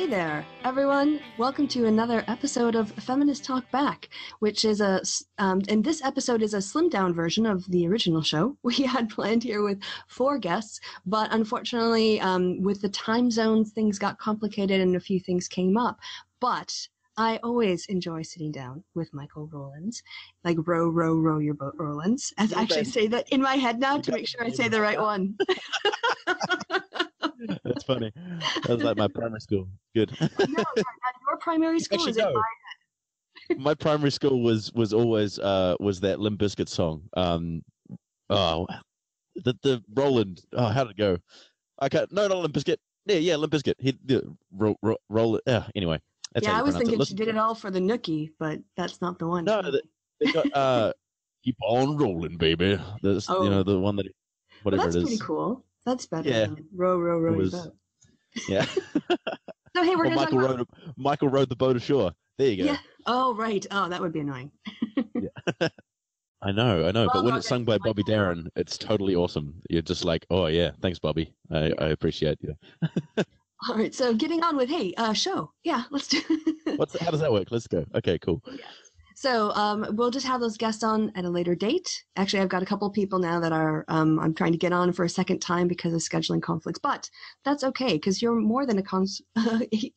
Hey there, everyone. Welcome to another episode of Feminist Talk Back, which is a, um, and this episode is a slimmed down version of the original show. We had planned here with four guests, but unfortunately, um, with the time zones, things got complicated and a few things came up. But I always enjoy sitting down with Michael Rowlands, like row, row, row your boat, Rowlands. I actually say that in my head now to make sure I say the right one. That's funny. That was like my primary school. Good. no, your primary school Actually, is no. my primary school was was always uh was that Limp Bizkit song. Um, oh, the the Roland. Oh, how did it go? I can't. No, not Limp Bizkit. Yeah, yeah, Limp Bizkit. He the ro, ro, roll. Yeah. Anyway. That's yeah, I was thinking she did it all for the nookie, but that's not the one. No, the, they got uh, keep on rolling, baby. This, Oh. you know, the one that well, whatever that's it pretty cool. That's better Yeah. than row, row, row It your boat. Yeah. So hey, we're gonna Michael talk about. rowed Michael rowed the boat ashore. There you go. Yeah. Oh right. Oh, that would be annoying. I know, I know. Well, but when it's sung by Bobby. Darin, it's totally awesome. You're just like, oh yeah, thanks, Bobby. I, I appreciate you. All right. So getting on with hey, uh, show. Yeah, let's do. What's how does that work? Let's go. Okay, cool. So um, we'll just have those guests on at a later date. Actually, I've got a couple of people now that are um, I'm trying to get on for a second time because of scheduling conflicts, but that's okay because you're more than a cons.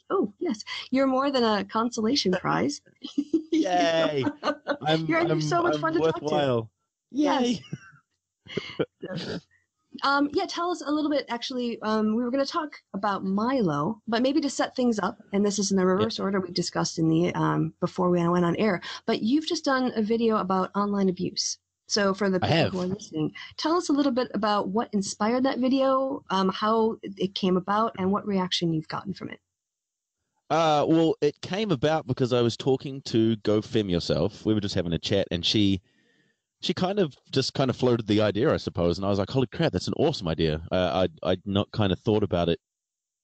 oh yes, you're more than a consolation prize. Yay! I'm, You're- I'm, so much I'm fun to talk to. worthwhile. Yes. Um, yeah, tell us a little bit. Actually, um, we were going to talk about Milo, but maybe to set things up, and this is in the reverse order we discussed in the um, before we went on air. But you've just done a video about online abuse. So for the people who are listening, tell us a little bit about what inspired that video, um, how it came about, and what reaction you've gotten from it. Uh, well, it came about because I was talking to Go Fem Yourself. We were just having a chat, and she, she kind of just kind of floated the idea, I suppose. And I was like, "Holy crap, that's an awesome idea!" Uh, I'd I'd not kind of thought about it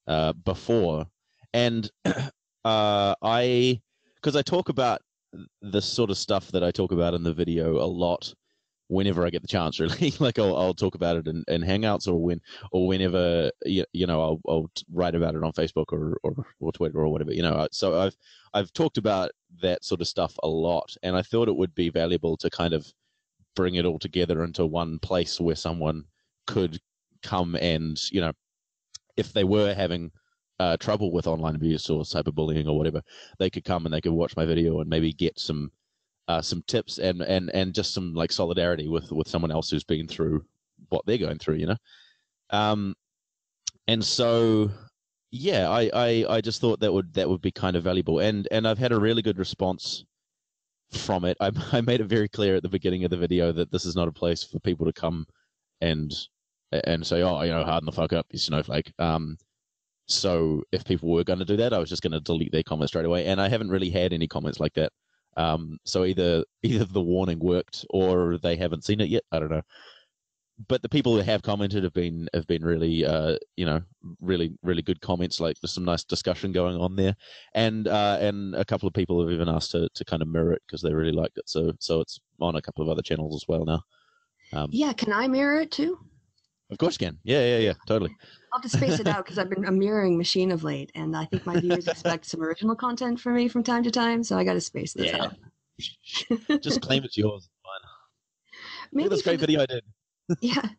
uh, before, and uh, I, because I talk about the sort of stuff that I talk about in the video a lot whenever I get the chance. Really, like I'll, I'll talk about it in, in Hangouts or when or whenever you, you know I'll, I'll write about it on Facebook or, or or Twitter or whatever. You know, so I've I've talked about that sort of stuff a lot, and I thought it would be valuable to kind of bring it all together into one place where someone could come and you know if they were having uh, trouble with online abuse or cyberbullying or whatever, they could come and they could watch my video and maybe get some uh, some tips and and and just some like solidarity with with someone else who's been through what they're going through, you know. Um, and so yeah, I, I I just thought that would that would be kind of valuable, and and I've had a really good response from it. I I made it very clear at the beginning of the video that this is not a place for people to come and and say, oh, you know, harden the fuck up, you snowflake. Um, so if people were going to do that, I was just going to delete their comments straight away, and I haven't really had any comments like that. Um, so either either the warning worked or they haven't seen it yet. I don't know. But the people who have commented have been have been really uh, you know really really good comments. Like there's some nice discussion going on there, and uh, and a couple of people have even asked to, to kind of mirror it because they really liked it. So so it's on a couple of other channels as well now. Um, Yeah, can I mirror it too? Of course you can. Yeah yeah yeah totally. I'll have to space it out because I've been a mirroring machine of late, and I think my viewers expect some original content from me from time to time, so I got to space this Yeah. out. Just claim it's yours. Fine. Look at this great video I did. Yeah.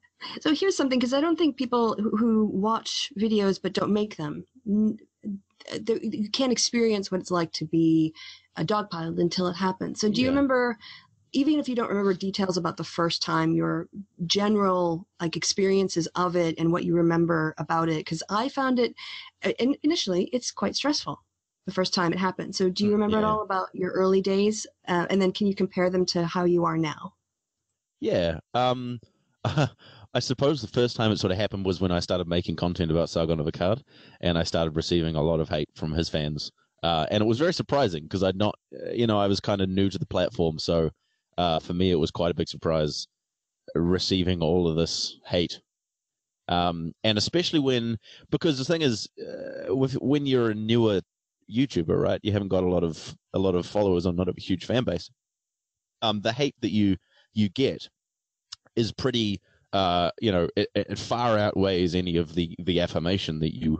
So here's something because I don't think people who, who watch videos but don't make them, you can't experience what it's like to be a dogpiled until it happens. So do you Yeah. remember, even if you don't remember details about the first time, your general like experiences of it and what you remember about it? Because I found it uh, in, initially it's quite stressful the first time it happened. So do you Mm, remember at all about your early days? Uh, and then can you compare them to how you are now? Yeah. Um, I suppose the first time it sort of happened was when I started making content about Sargon of Akkad, and I started receiving a lot of hate from his fans. Uh, and it was very surprising because I'd not, you know, I was kind of new to the platform. So uh, for me, it was quite a big surprise receiving all of this hate. Um, and especially when, because the thing is, uh, with when you're a newer YouTuber, right, you haven't got a lot of a lot of followers or not a huge fan base. Um, the hate that you you get is pretty uh you know it, it far outweighs any of the the affirmation that you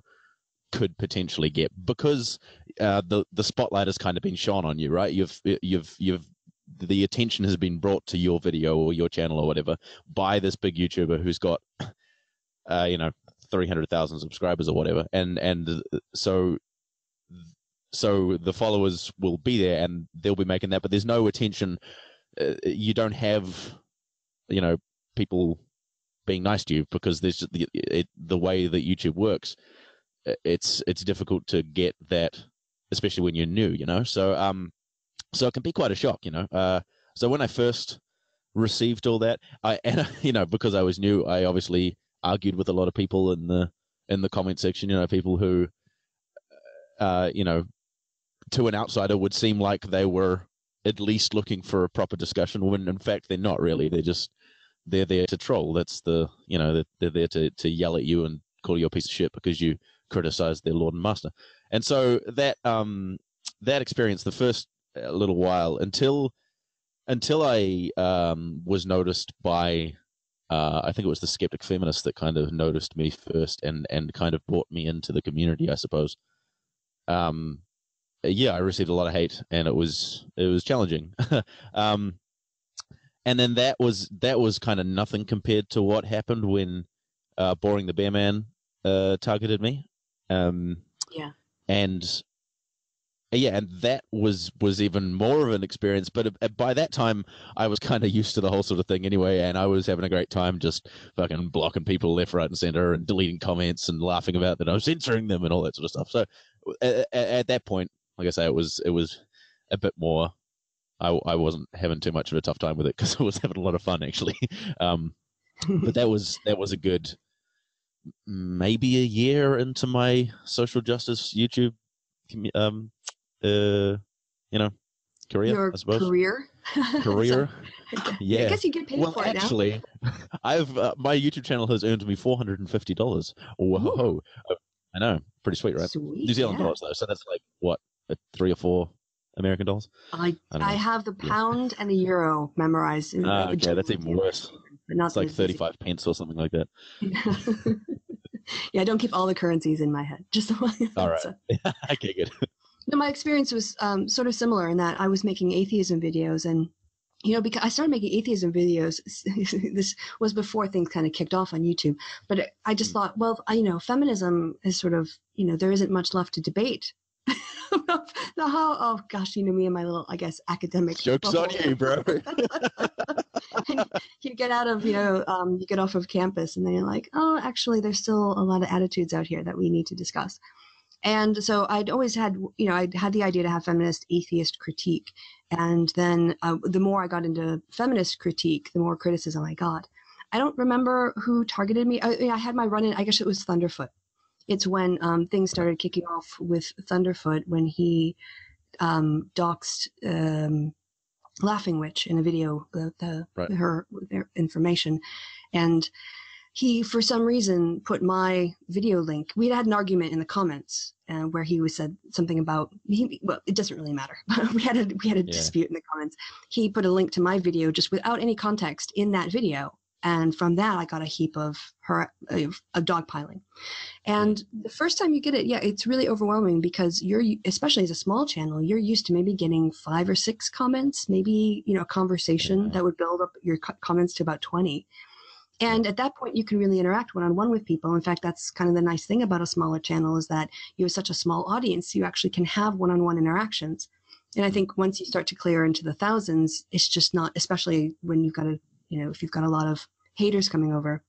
could potentially get because uh, the the spotlight has kind of been shone on you, right? You've you've you've the attention has been brought to your video or your channel or whatever by this big YouTuber who's got, uh, you know, three hundred thousand subscribers or whatever, and and so so the followers will be there and they'll be making that, but there's no attention. Uh, you don't have, you know, people being nice to you because there's the it, the way that YouTube works. It's it's difficult to get that, especially when you're new, you know. So um, so it can be quite a shock, you know. Uh, so when I first received all that, I and you know because I was new, I obviously argued with a lot of people in the in the comment section. You know, people who, uh, you know, to an outsider would seem like they were at least looking for a proper discussion when in fact they're not really. They're just they're there to troll. That's the you know they're, they're there to to yell at you and call you a piece of shit because you criticize their lord and master. And so that um that experience, the first uh, little while until until I um was noticed by uh, I think it was the skeptic feminist that kind of noticed me first and and kind of brought me into the community, I suppose. Um, yeah, I received a lot of hate, and it was it was challenging. um, and then that was that was kind of nothing compared to what happened when uh, Bearing the bear man uh, targeted me. Um, yeah, and yeah, and that was was even more of an experience. But uh, by that time, I was kind of used to the whole sort of thing anyway, and I was having a great time just fucking blocking people left, right, and center, and deleting comments and laughing about that I was censoring them and all that sort of stuff. So at, at that point, like I say, it was it was a bit more. I I wasn't having too much of a tough time with it because I was having a lot of fun actually. Um, but that was that was a good maybe a year into my social justice YouTube um uh you know career Your I suppose. career? Career? So, yeah. I guess you get paid well for it actually I've uh, my YouTube channel has earned me four hundred and fifty dollars. Whoa I know. Pretty sweet right? Sweet, New Zealand yeah. dollars though. So that's like what uh, three or four American dollars I I I have the pound and the euro memorized. in- Ah, okay, that's even worse. But not It's like 35 pence or something like that. yeah, I don't keep all the currencies in my head. Just the one. All right. so- okay, good. No, my experience was um, sort of similar in that I was making atheism videos, and you know, because I started making atheism videos, this was before things kind of kicked off on YouTube. But I just Mm. thought, well, I, you know, feminism is sort of, you know, there isn't much left to debate. Now, how? Oh gosh, you know me and my little, I guess, academic. Joke's on you, bro. You get out of, you know, um, you get off of campus, and then you're like, oh, actually, there's still a lot of attitudes out here that we need to discuss. And so I'd always had, you know, I'd had the idea to have feminist atheist critique. And then uh, the more I got into feminist critique, the more criticism I got. I don't remember who targeted me. I, I had my run in, I guess it was Thunderfoot. It's when um, things started kicking off with Thunderfoot when he um, doxed um, Laughing Witch in a video, the, the Right. her information, and he for some reason put my video link. We had had an argument in the comments uh, where he was said something about he, well, it doesn't really matter. we had a we had a Yeah. dispute in the comments. He put a link to my video just without any context in that video, and from that I got a heap of her of, of dogpiling. And the first time you get it, yeah, it's really overwhelming because you're especially as a small channel, you're used to maybe getting five or six comments, maybe you know a conversation Yeah. that would build up your comments to about twenty. And at that point, you can really interact one on one with people. In fact, that's kind of the nice thing about a smaller channel is that you have such a small audience, you actually can have one on one interactions. And I mm-hmm. think once you start to clear into the thousands, it's just not, especially when you've got a, you know, if you've got a lot of haters coming over,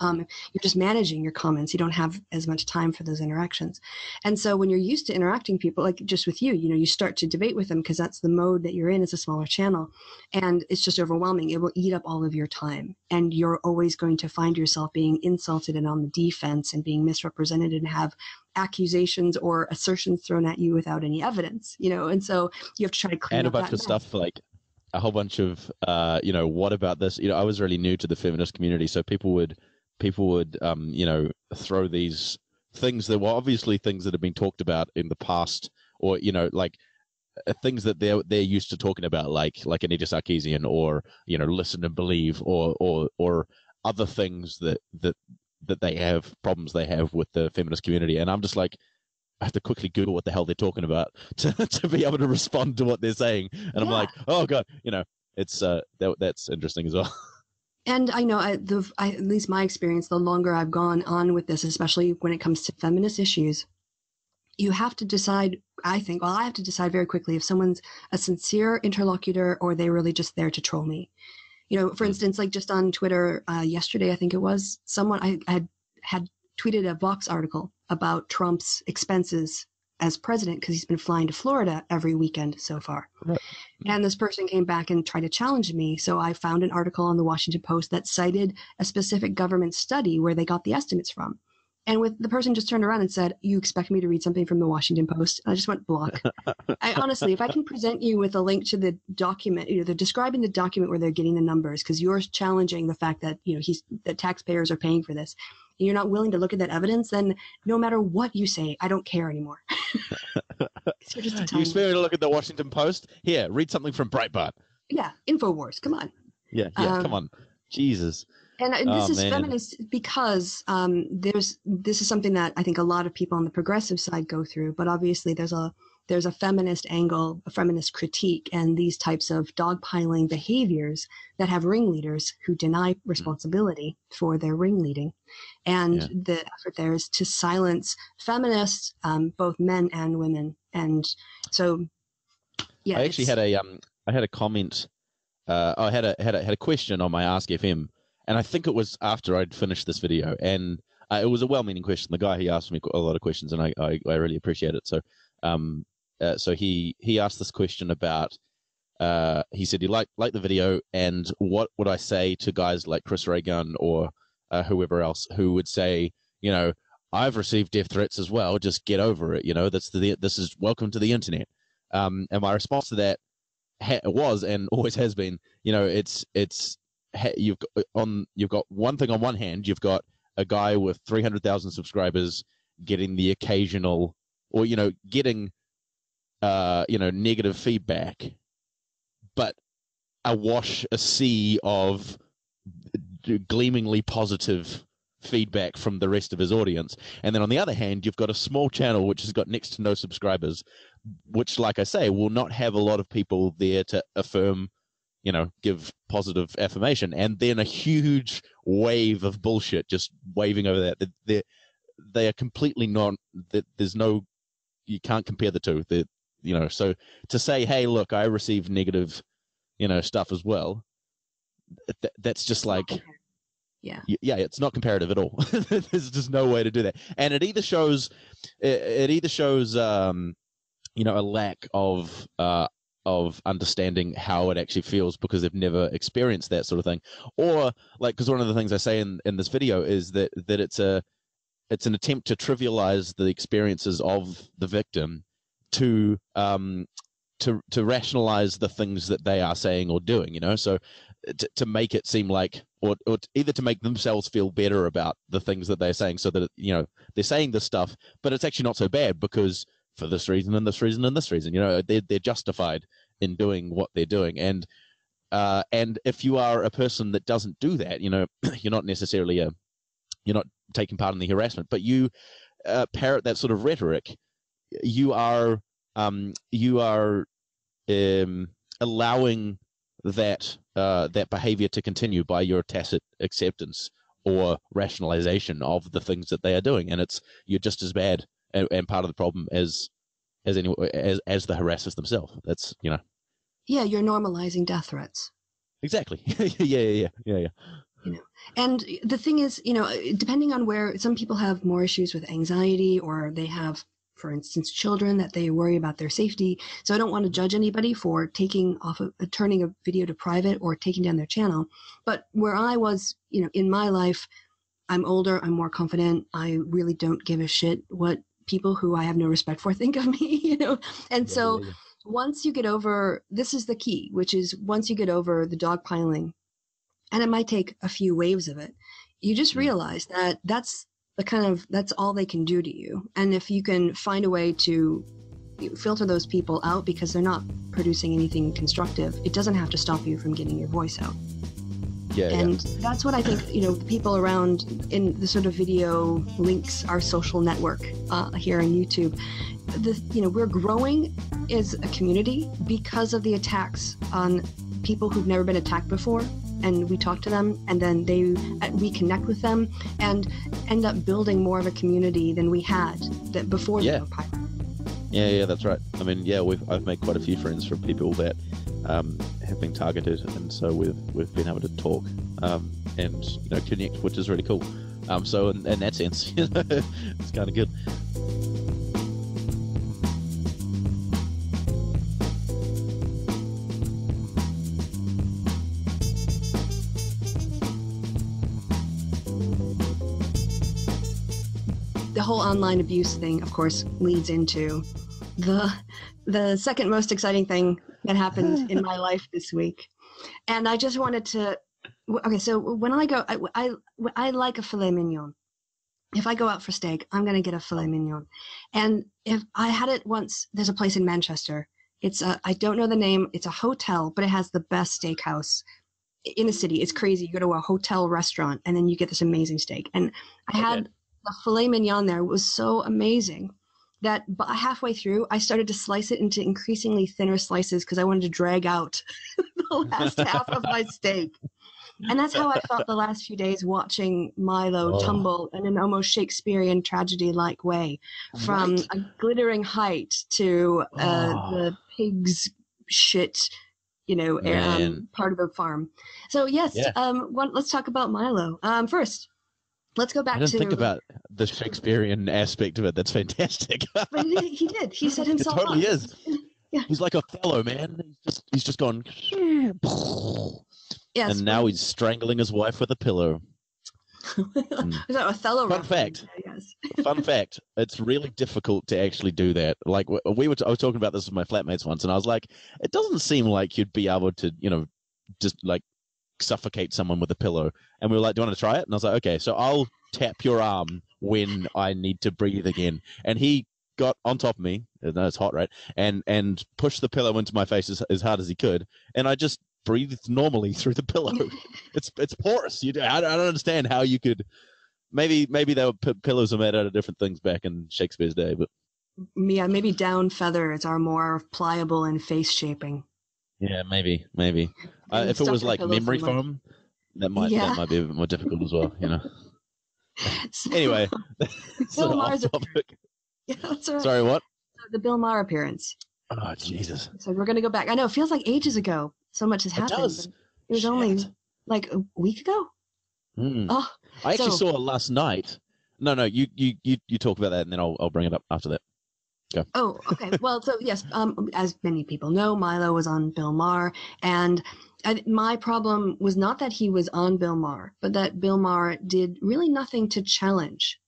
um, you're just managing your comments. You don't have as much time for those interactions. And so when you're used to interacting people, like just with you, you know, you start to debate with them because that's the mode that you're in as a smaller channel. And it's just overwhelming. It will eat up all of your time. And you're always going to find yourself being insulted and on the defense and being misrepresented and have accusations or assertions thrown at you without any evidence, you know, and so you have to try to clean and a up bunch of stuff like a whole bunch of uh you know what about this you know i was really new to the feminist community so people would people would um you know throw these things that were obviously things that have been talked about in the past or you know like uh, things that they're they're used to talking about like like Anita Sarkeesian or you know listen and believe or or or other things that that that they have problems they have with the feminist community, and I'm just like. I have to quickly Google what the hell they're talking about to, to be able to respond to what they're saying, and I'm like, oh god, you know, it's uh, that, that's interesting as well. And I know, I, the, I, at least my experience, the longer I've gone on with this, especially when it comes to feminist issues, you have to decide. I think, well, I have to decide very quickly if someone's a sincere interlocutor or they're really just there to troll me. You know, for Mm. instance, like just on Twitter uh, yesterday, I think it was someone I had had tweeted a Vox article about Trump's expenses as president because he's been flying to Florida every weekend so far. Right. And this person came back and tried to challenge me. So I found an article on the Washington Post that cited a specific government study where they got the estimates from. And with the person just turned around and said, "You expect me to read something from the Washington Post?" And I just went block. I honestly, if I can present you with a link to the document, you know, they're describing the document where they're getting the numbers because you're challenging the fact that you know he's that taxpayers are paying for this, and you're not willing to look at that evidence, then no matter what you say, I don't care anymore. you're just a you tiny, expect me to look at the Washington Post? Here, read something from Breitbart. yeah, Infowars. Come on. Yeah, yeah, come Um, on, Jesus. And, and this Oh, is man. feminist because um, there's this is something that I think a lot of people on the progressive side go through, but obviously there's a there's a feminist angle, a feminist critique, and these types of dogpiling behaviors that have ringleaders who deny responsibility for their ringleading. And Yeah. the effort there is to silence feminists, um, both men and women. And so, yeah, I actually had a um, I had a comment. Uh, I had a had a had a question on my Ask FM, and I think it was after I'd finished this video, and uh, it was a well-meaning question. The guy he asked me a lot of questions, and I I, I really appreciate it. So, um, uh, so he he asked this question about. Uh, he said he liked liked the video, and what would I say to guys like Chris Ray Gun or uh, whoever else who would say, you know, I've received death threats as well. Just get over it. You know, that's the this is welcome to the internet. Um, and my response to that ha- was and always has been, you know, it's it's ha- you've got on you've got one thing on one hand, you've got a guy with three hundred thousand subscribers getting the occasional, or you know, getting, uh, you know, negative feedback, but awash a sea of gleamingly positive feedback from the rest of his audience. And then on the other hand, you've got a small channel which has got next to no subscribers, which, like I say, will not have a lot of people there to affirm, you know, give positive affirmation. And then a huge wave of bullshit just waving over that. They're, they are completely non, there's no, you can't compare the two. They're, you know, so to say, hey, look, I received negative, you know, stuff as well. That, that's just like, yeah. Yeah it's not comparative at all there's just no way to do that and it either shows it, it either shows um you know a lack of uh of understanding how it actually feels because they've never experienced that sort of thing or like because one of the things i say in in this video is that that it's a it's an attempt to trivialize the experiences of the victim to um to to rationalize the things that they are saying or doing you know? So to, to make it seem like or, or either to make themselves feel better about the things that they're saying so that you know they're saying this stuff but it's actually not so bad because for this reason and this reason and this reason you know? They're, they're justified in doing what they're doing. And uh, and if you are a person that doesn't do that you know you're not necessarily a you're not taking part in the harassment but you uh, parrot that sort of rhetoric you are um, you are um, allowing that uh, that behavior to continue by your tacit acceptance or rationalization of the things that they are doing, and it's you're just as bad and, and part of the problem as as any as as the harassers themselves. That's you know Yeah, you're normalizing death threats. exactly. yeah, yeah, yeah, yeah, yeah. And the thing is, you know, depending on where some people have more issues with anxiety or they have, for instance, children that they worry about their safety. So I don't want to judge anybody for taking off, of, uh, turning a video to private or taking down their channel. But where I was, you know, in my life, I'm older, I'm more confident. I really don't give a shit what people who I have no respect for think of me, you know. And so Yeah, yeah, once you get over this is the key which is once you get over the dog piling and it might take a few waves of it you just Mm. realize that that's the kind of that's all they can do to you and if you can find a way to filter those people out because they're not producing anything constructive it doesn't have to stop you from getting your voice out Yeah, yeah. and that's what I think you know people around in the sort of video links our social network uh, here on YouTube. The you know we're growing as a community because of the attacks on people who've never been attacked before, and we talk to them, and then they uh, we connect with them, and end up building more of a community than we had that before Yeah. the pilot. Yeah, yeah, that's right. I mean, yeah, we've I've made quite a few friends from people that um, have been targeted, and so we've we've been able to talk um, and you know connect, which is really cool. Um, so in, in that sense, you know, it's kind of good. Whole online abuse thing, of course, leads into the the second most exciting thing that happened in my life this week. And I just wanted to okay, so when I go I I, I like a filet mignon. If I go out for steak, I'm going to get a filet mignon. And if I had it once, there's a place in Manchester. It's a I don't know the name. It's a hotel, but it has the best steakhouse in the city. It's crazy. You go to a hotel restaurant and then you get this amazing steak. And I had. The filet mignon there was so amazing that halfway through I started to slice it into increasingly thinner slices because I wanted to drag out the last half of my steak. And that's how I felt the last few days watching Milo Oh. tumble in an almost Shakespearean tragedy like way from Right. a glittering height to uh, Oh. the pig's shit, you know, um, part of the farm. So yes, Yeah. um, one, let's talk about Milo. Um, first, let's go back I didn't to. think about the Shakespearean aspect of it. That's fantastic. but he did, he did. He set it himself totally up. is. Yeah. He's like Othello, man. He's just he's just gone. Yes. and now he's strangling his wife with a pillow. Hmm. Is that Othello? Fun fact. Yes. Fun fact: It's really difficult to actually do that. Like we were, t- I was talking about this with my flatmates once, and I was like, it doesn't seem like you'd be able to, you know, just like suffocate someone with a pillow. And we were like, do you want to try it? And I was like, okay, so I'll tap your arm when I need to breathe again. And he got on top of me. Know it's hot, right? And and pushed the pillow into my face as, as hard as he could, and I just breathed normally through the pillow. it's it's porous. You, I, don't- I don't understand how you could. Maybe maybe they were p- pillows are made out of different things back in Shakespeare's day, but Yeah, maybe down feathers are more pliable and face shaping. Yeah, maybe maybe uh, if it was like memory foam, that might Yeah. that might be a bit more difficult as well. You know. So- Anyway, of off topic. yeah, right. Sorry, what? The Bill Maher appearance. Oh Jesus! So we're gonna go back. I know it feels like ages ago. So much has It happened. does. It was only like a week ago. Hmm. Oh, I actually So- saw it last night. No, no, you you you you talk about that, and then I'll I'll bring it up after that. Oh, okay. Well, so yes, um, as many people know, Milo was on Bill Maher, and I, my problem was not that he was on Bill Maher, but that Bill Maher did really nothing to challenge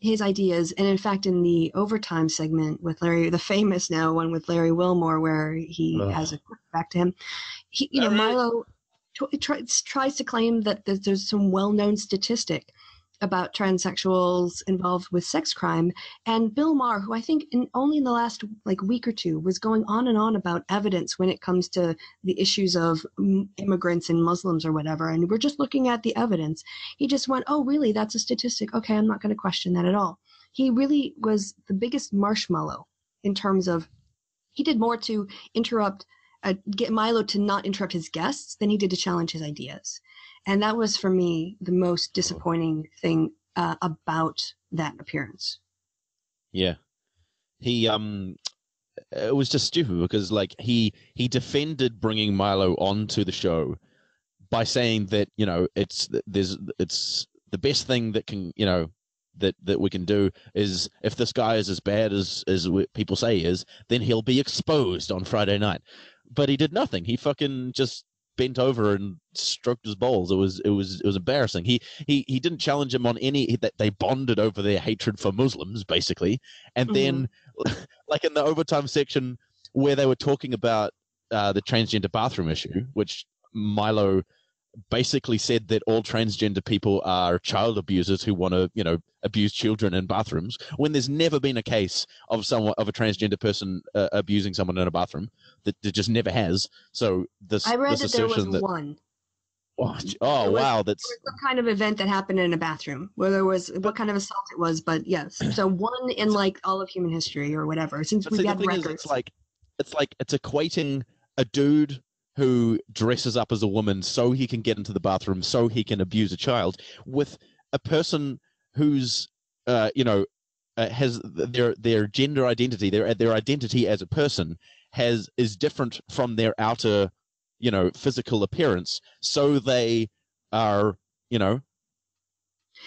his ideas. And in fact, in the overtime segment with Larry, the famous now one with Larry Wilmore, where he Ugh. has a back to him, he, you know, Larry! Milo t- tries tries to claim that there's, there's some well-known statistic about transsexuals involved with sex crime and Bill Maher, who I think in only in the last like week or two was going on and on about evidence when it comes to the issues of mm, immigrants and Muslims or whatever, and we're just looking at the evidence. He just went, "Oh, really? That's a statistic? Okay, I'm not going to question that at all." He really was the biggest marshmallow in terms of he did more to interrupt, uh, get Milo to not interrupt his guests than he did to challenge his ideas, and that was for me the most disappointing thing uh, about that appearance. Yeah, he um, it was just stupid because like he he defended bringing Milo onto the show by saying that you know it's there's it's the best thing that can you know that that we can do is if this guy is as bad as as people say he is, then he'll be exposed on Friday night. But he did nothing. He fucking just bent over and stroked his balls. It was it was it was embarrassing. He he he didn't challenge him on any that they bonded over their hatred for Muslims basically. And then like in the overtime section where they were talking about uh, the transgender bathroom issue, which Milo basically said that all transgender people are child abusers who want to, you know, abuse children in bathrooms. When there's never been a case of someone of a transgender person uh, abusing someone in a bathroom, that, that just never has. So this I read this that there was assertion that one. Oh, oh was- wow, that's some kind of event that happened in a bathroom where there was what kind of assault it was, but yes. So one in like all of human history or whatever. Since we've see, had records. is, it's like it's like it's equating a dude who dresses up as a woman so he can get into the bathroom, so he can abuse a child, with a person who's, uh, you know, uh, has their their gender identity, their their identity as a person has is different from their outer, you know, physical appearance. So they are, you know.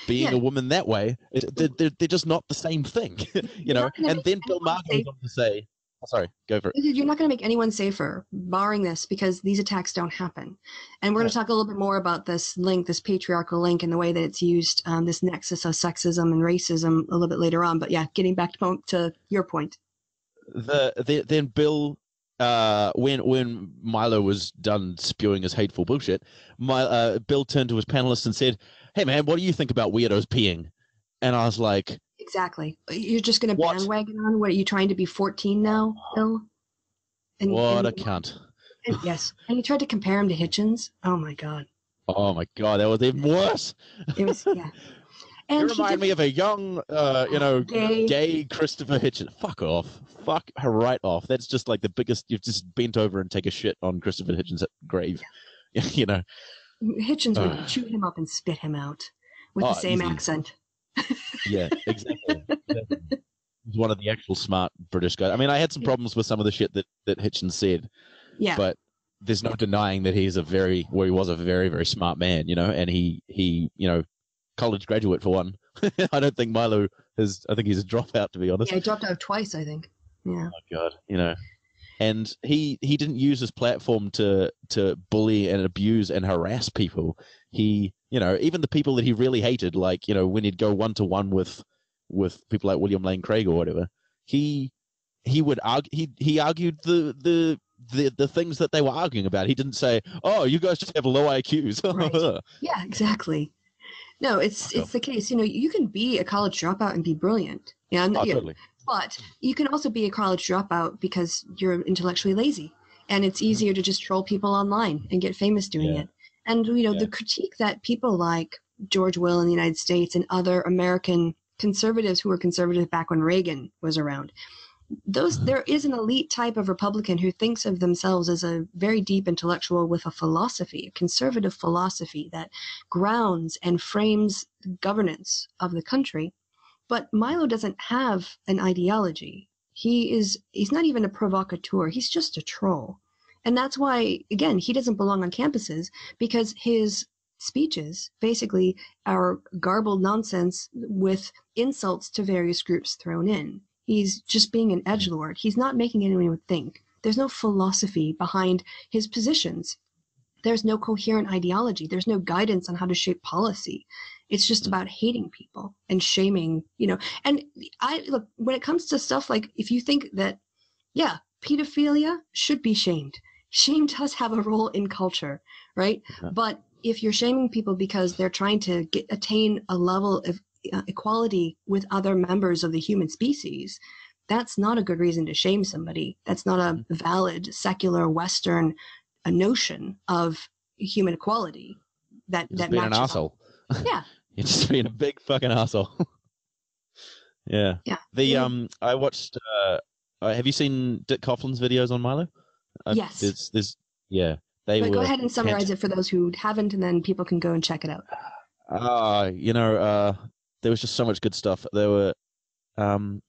Being Yeah. a woman that way, they're, they're, they're just not the same thing, you know. And then Bill Maher goes on to say, "Sorry, go for it." You're not going to make anyone safer, barring this, because these attacks don't happen. And we're going to talk a little bit more about this link, this patriarchal link, and the way that it's used, um, this nexus of sexism and racism, a little bit later on. But yeah, getting back to, to your point. the, the then Bill uh when when Milo was done spewing his hateful bullshit, my uh Bill turned to his panelists and said, "Hey man, what do you think about weirdos peeing?" And I was like, Exactly. You're just going to bandwagon on? What are you trying to be 14 now, Bill? And, "What a and- cunt!" and- yes. And you tried to compare him to Hitchens. Oh my God. Oh my god, that was even worse. It was, yeah. And he remind me of a young, uh, you know, gay. gay Christopher Hitchens. Fuck off. Fuck her right off. That's just like the biggest. You've just bent over and take a shit on Christopher Hitchens' at grave. you know. Hitchens would chew him up and spit him out with Oh, the same easy. accent. Yeah, exactly. exactly. He's one of the actual smart British guys. I mean, I had some problems with some of the shit that that Hitchens said, Yeah. but there's no denying that he's a very, well, he was a very, very smart man, you know, and he he, you know, college graduate for one. I don't think Milo is. I think he's a dropout, to be honest. yeah, he dropped out twice, I think. Yeah. Oh God, you know. And he he didn't use his platform to to bully and abuse and harass people. He, you know, even the people that he really hated, like you know, when he'd go one to one with with people like William Lane Craig or whatever, he he would argue. He he argued the the. The, the things that they were arguing about, he didn't say, "Oh, you guys just have low IQs." Right. Yeah, exactly. No, it's it's the case. You know, you can be a college dropout and be brilliant. Yeah, I'm Oh, yeah, totally. but you can also be a college dropout because you're intellectually lazy, and it's easier to just troll people online and get famous doing Mm-hmm. Yeah. it. And you know, Yeah. the critique that people like George Will in the United States and other American conservatives who were conservative back when Reagan was around. Those mm-hmm. there is an elite type of Republican who thinks of themselves as a very deep intellectual with a philosophy, a conservative philosophy that grounds and frames the governance of the country. But Milo doesn't have an ideology. He is he's not even a provocateur. He's just a troll. And that's why again, he doesn't belong on campuses because his speeches basically are garbled nonsense with insults to various groups thrown in. He's just being an edge lord. He's not making anyone think. There's no philosophy behind his positions. There's no coherent ideology. There's no guidance on how to shape policy. It's just Mm. about hating people and shaming, you know. And I look when it comes to stuff like if you think that, yeah, pedophilia should be shamed. Shame does have a role in culture, right? But if you're shaming people because they're trying to get attain a level of uh, equality with other members of the human species, that's not a good reason to shame somebody. That's not a valid secular Western uh notion of human equality. That Just that being an matches up. asshole. Yeah, You're just being a big fucking asshole. yeah. Yeah. The Yeah. um, I watched. Uh, uh, have you seen Dick Coughlan's videos on Milo? Uh, Yes. There's, there's, yeah. They but were. go ahead and summarize it for those who haven't, and then people can go and check it out. Ah, you know, uh, there was just so much good stuff. There were, um,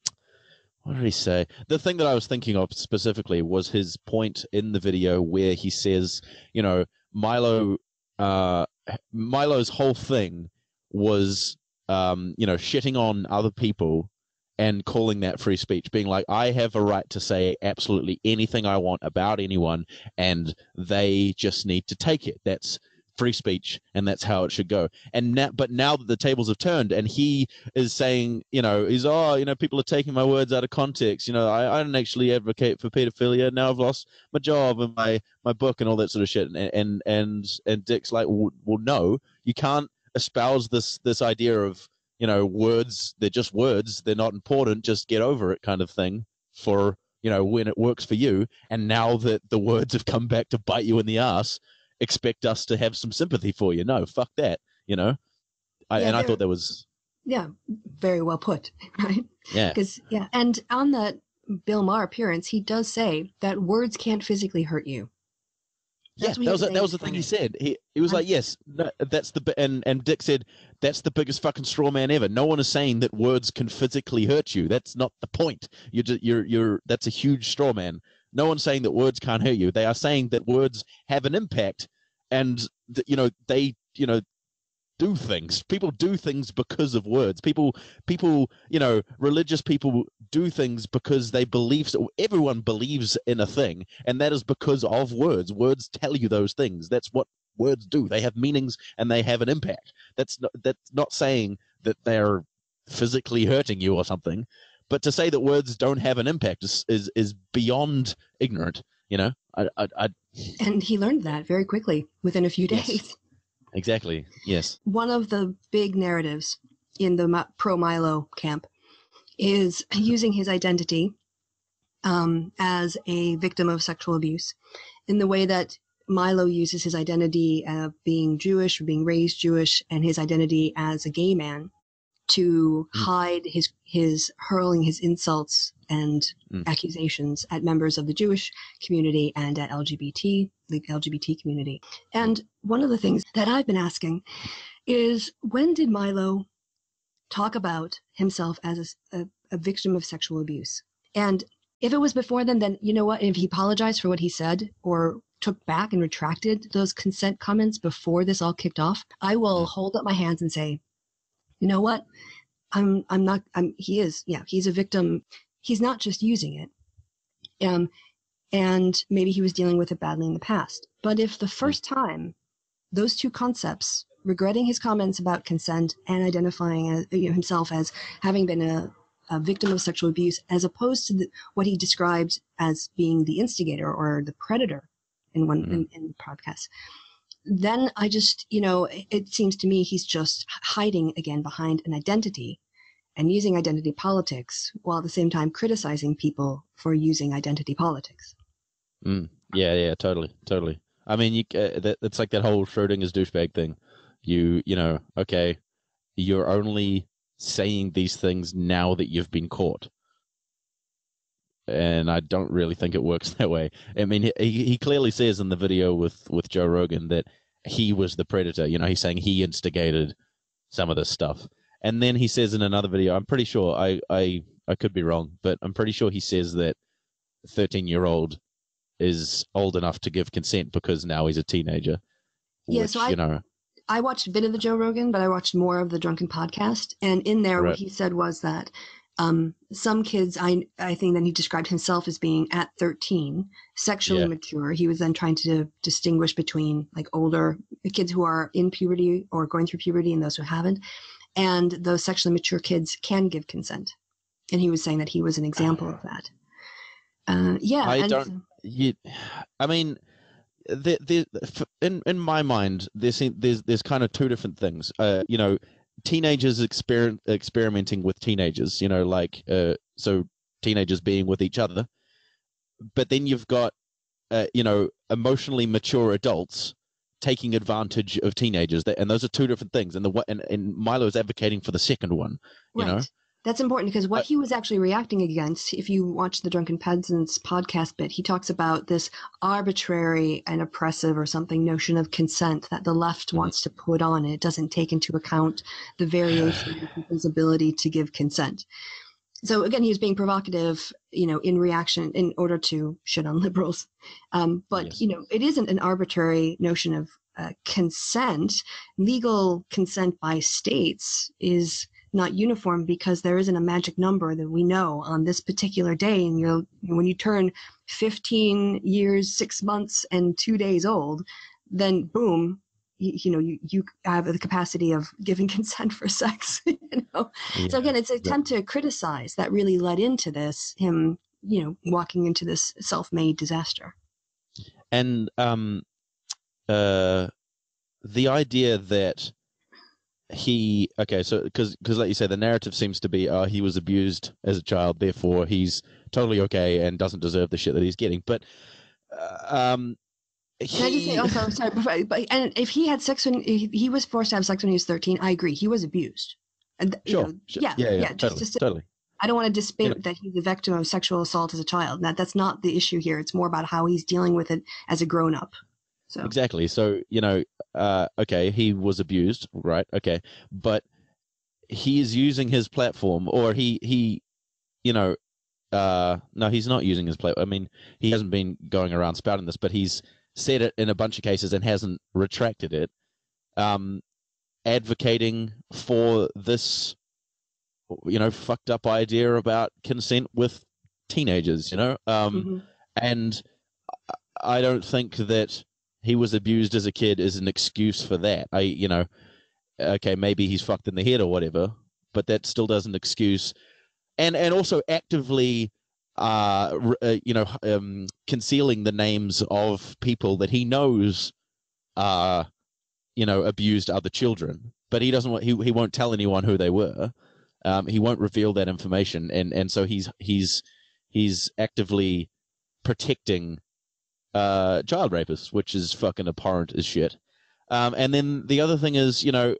what did he say? The thing that I was thinking of specifically was his point in the video where he says, you know, Milo, uh, Milo's whole thing was, um, you know, shitting on other people and calling that free speech, being like, I have a right to say absolutely anything I want about anyone, and they just need to take it. That's free speech, and that's how it should go. And now, but now that the tables have turned, and he is saying, you know, he's oh, you know, people are taking my words out of context. You know, I, I don't actually advocate for pedophilia. Now I've lost my job and my my book and all that sort of shit. And and and and Dick's like, well, well no, you can't espouse this this idea of you know words. They're just words. They're not important. Just get over it, kind of thing. For you know when it works for you, and now that the words have come back to bite you in the ass, expect us to have some sympathy for you. No, fuck that. You know, I, Yeah, and I thought that was Yeah, very well put, right? yeah, Because yeah, and on that Bill Maher appearance, he does say that words can't physically hurt you. Yeah. That's what he That was that was the thing he said. He he was I'm- like, yes, no, that's the and and Dick said that's the biggest fucking straw man ever. No one is saying that words can physically hurt you. That's not the point. You're just, you're you're that's a huge straw man. No one's saying that words can't hurt you. They are saying that words have an impact, and that you know they you know do things. People do things because of words. People people you know religious people do things because they believe. So everyone believes in a thing, and that is because of words. Words tell you those things. That's what words do. They have meanings and they have an impact. That's not that's not saying that they're physically hurting you or something. But to say that words don't have an impact is is, is beyond ignorant. You know, I, I, I And he learned that very quickly within a few Yes. days. exactly yes. One of the big narratives in the pro Milo camp is using his identity um, as a victim of sexual abuse in the way that Milo uses his identity of being Jewish, being raised Jewish, and his identity as a gay man to Mm. hide his his hurling his insults and Mm. accusations at members of the Jewish community and at LGBT the LGBT community. And one of the things that I've been asking is when did Milo talk about himself as a victim of sexual abuse? And if it was before then, then you know what? If he apologized for what he said or took back and retracted those consent comments before this all kicked off, I will Mm. hold up my hands and say, you know what? I'm I'm not I'm he is, yeah, he's a victim. He's not just using it. Um and maybe he was dealing with it badly in the past. But if the first time those two concepts, regretting his comments about consent and identifying as, you know, himself as having been a, a victim of sexual abuse, as opposed to the, what he described as being the instigator or the predator in one Mhm. in, in the podcast, then I just, you know, it, it seems to me he's just hiding again behind an identity and using identity politics while at the same time criticizing people for using identity politics. Mm. Yeah, yeah, totally, totally. I mean, you uh, that it's like that whole Schrodinger's douchebag thing. You, you know, okay, you're only saying these things now that you've been caught, and I don't really think it works that way. I mean, he he clearly says in the video with with Joe Rogan that he was the predator. You know, he's saying he instigated some of this stuff, and then he says in another video, I'm pretty sure I I I could be wrong, but I'm pretty sure he says that 13 year old is old enough to give consent because now he's a teenager. Yeah, which, so I- you know, I watched a bit of the Joe Rogan, but I watched more of the Drunken podcast. And in there, Right. what he said was that um, some kids, I I think that he described himself as being at 13, sexually Yeah. mature. He was then trying to distinguish between like older kids who are in puberty or going through puberty and those who haven't. And those sexually mature kids can give consent. And he was saying that he was an example of that. Uh, yeah. I and, don't- you, I mean, the, the, in in my mind, there's there's there's kind of two different things. Uh, you know, teenagers exper- experimenting with teenagers. You know, like uh, so teenagers being with each other, but then you've got, uh, you know, emotionally mature adults taking advantage of teenagers. And those are two different things. And the and, and Milo is advocating for the second one. you know? That's important because what he was actually reacting against, if you watch the Drunken Peasants podcast bit, he talks about this arbitrary and oppressive or something notion of consent that the left Mhm. wants to put on. It doesn't take into account the variation in people's ability to give consent. So again, he was being provocative, you know, in reaction in order to shit on liberals. Um, but Yes. you know, it isn't an arbitrary notion of uh, consent. Legal consent by states is not uniform because there isn't a magic number that we know on this particular day. And you're when you turn 15 years, six months, and two days old, then boom. You, you know, you, you have the capacity of giving consent for sex. You know, so again, it's an attempt to criticize that really led into this him, you know, walking into this self-made disaster. and um uh the idea that he okay so because because like you say the narrative seems to be uh he was abused as a child therefore he's totally okay and doesn't deserve the shit that he's getting but uh, um Can I just say he- also sorry, before, but and if he had sex when he, he was forced to have sex when he was thirteen, I agree he was abused. And th- you Sure, know, sure. yeah, yeah, yeah, yeah, just totally, to say- totally. I don't want to dispute that he's a victim of sexual assault as a child. That that's not the issue here. It's more about how he's dealing with it as a grown up. So Exactly. So, you know, uh, okay, he was abused, right? Okay. But he is using his platform or he, he, you know, uh, no, he's not using his platform. I mean, he hasn't been going around spouting this, but he's said it in a bunch of cases and hasn't retracted it. Um, advocating for this, you know, fucked up idea about consent with teenagers, you know? Um, mhm. and I don't think that he was abused as a kid is an excuse for that. I, you know, okay, maybe he's fucked in the head or whatever, but that still doesn't excuse, and and also actively, uh, uh you know, um, concealing the names of people that he knows, uh, you know, abused other children, but he doesn't he he won't tell anyone who they were. Um, he won't reveal that information, and and so he's he's he's actively protecting uh, child rapists, which is fucking abhorrent as shit. Um, and then the other thing is, you know,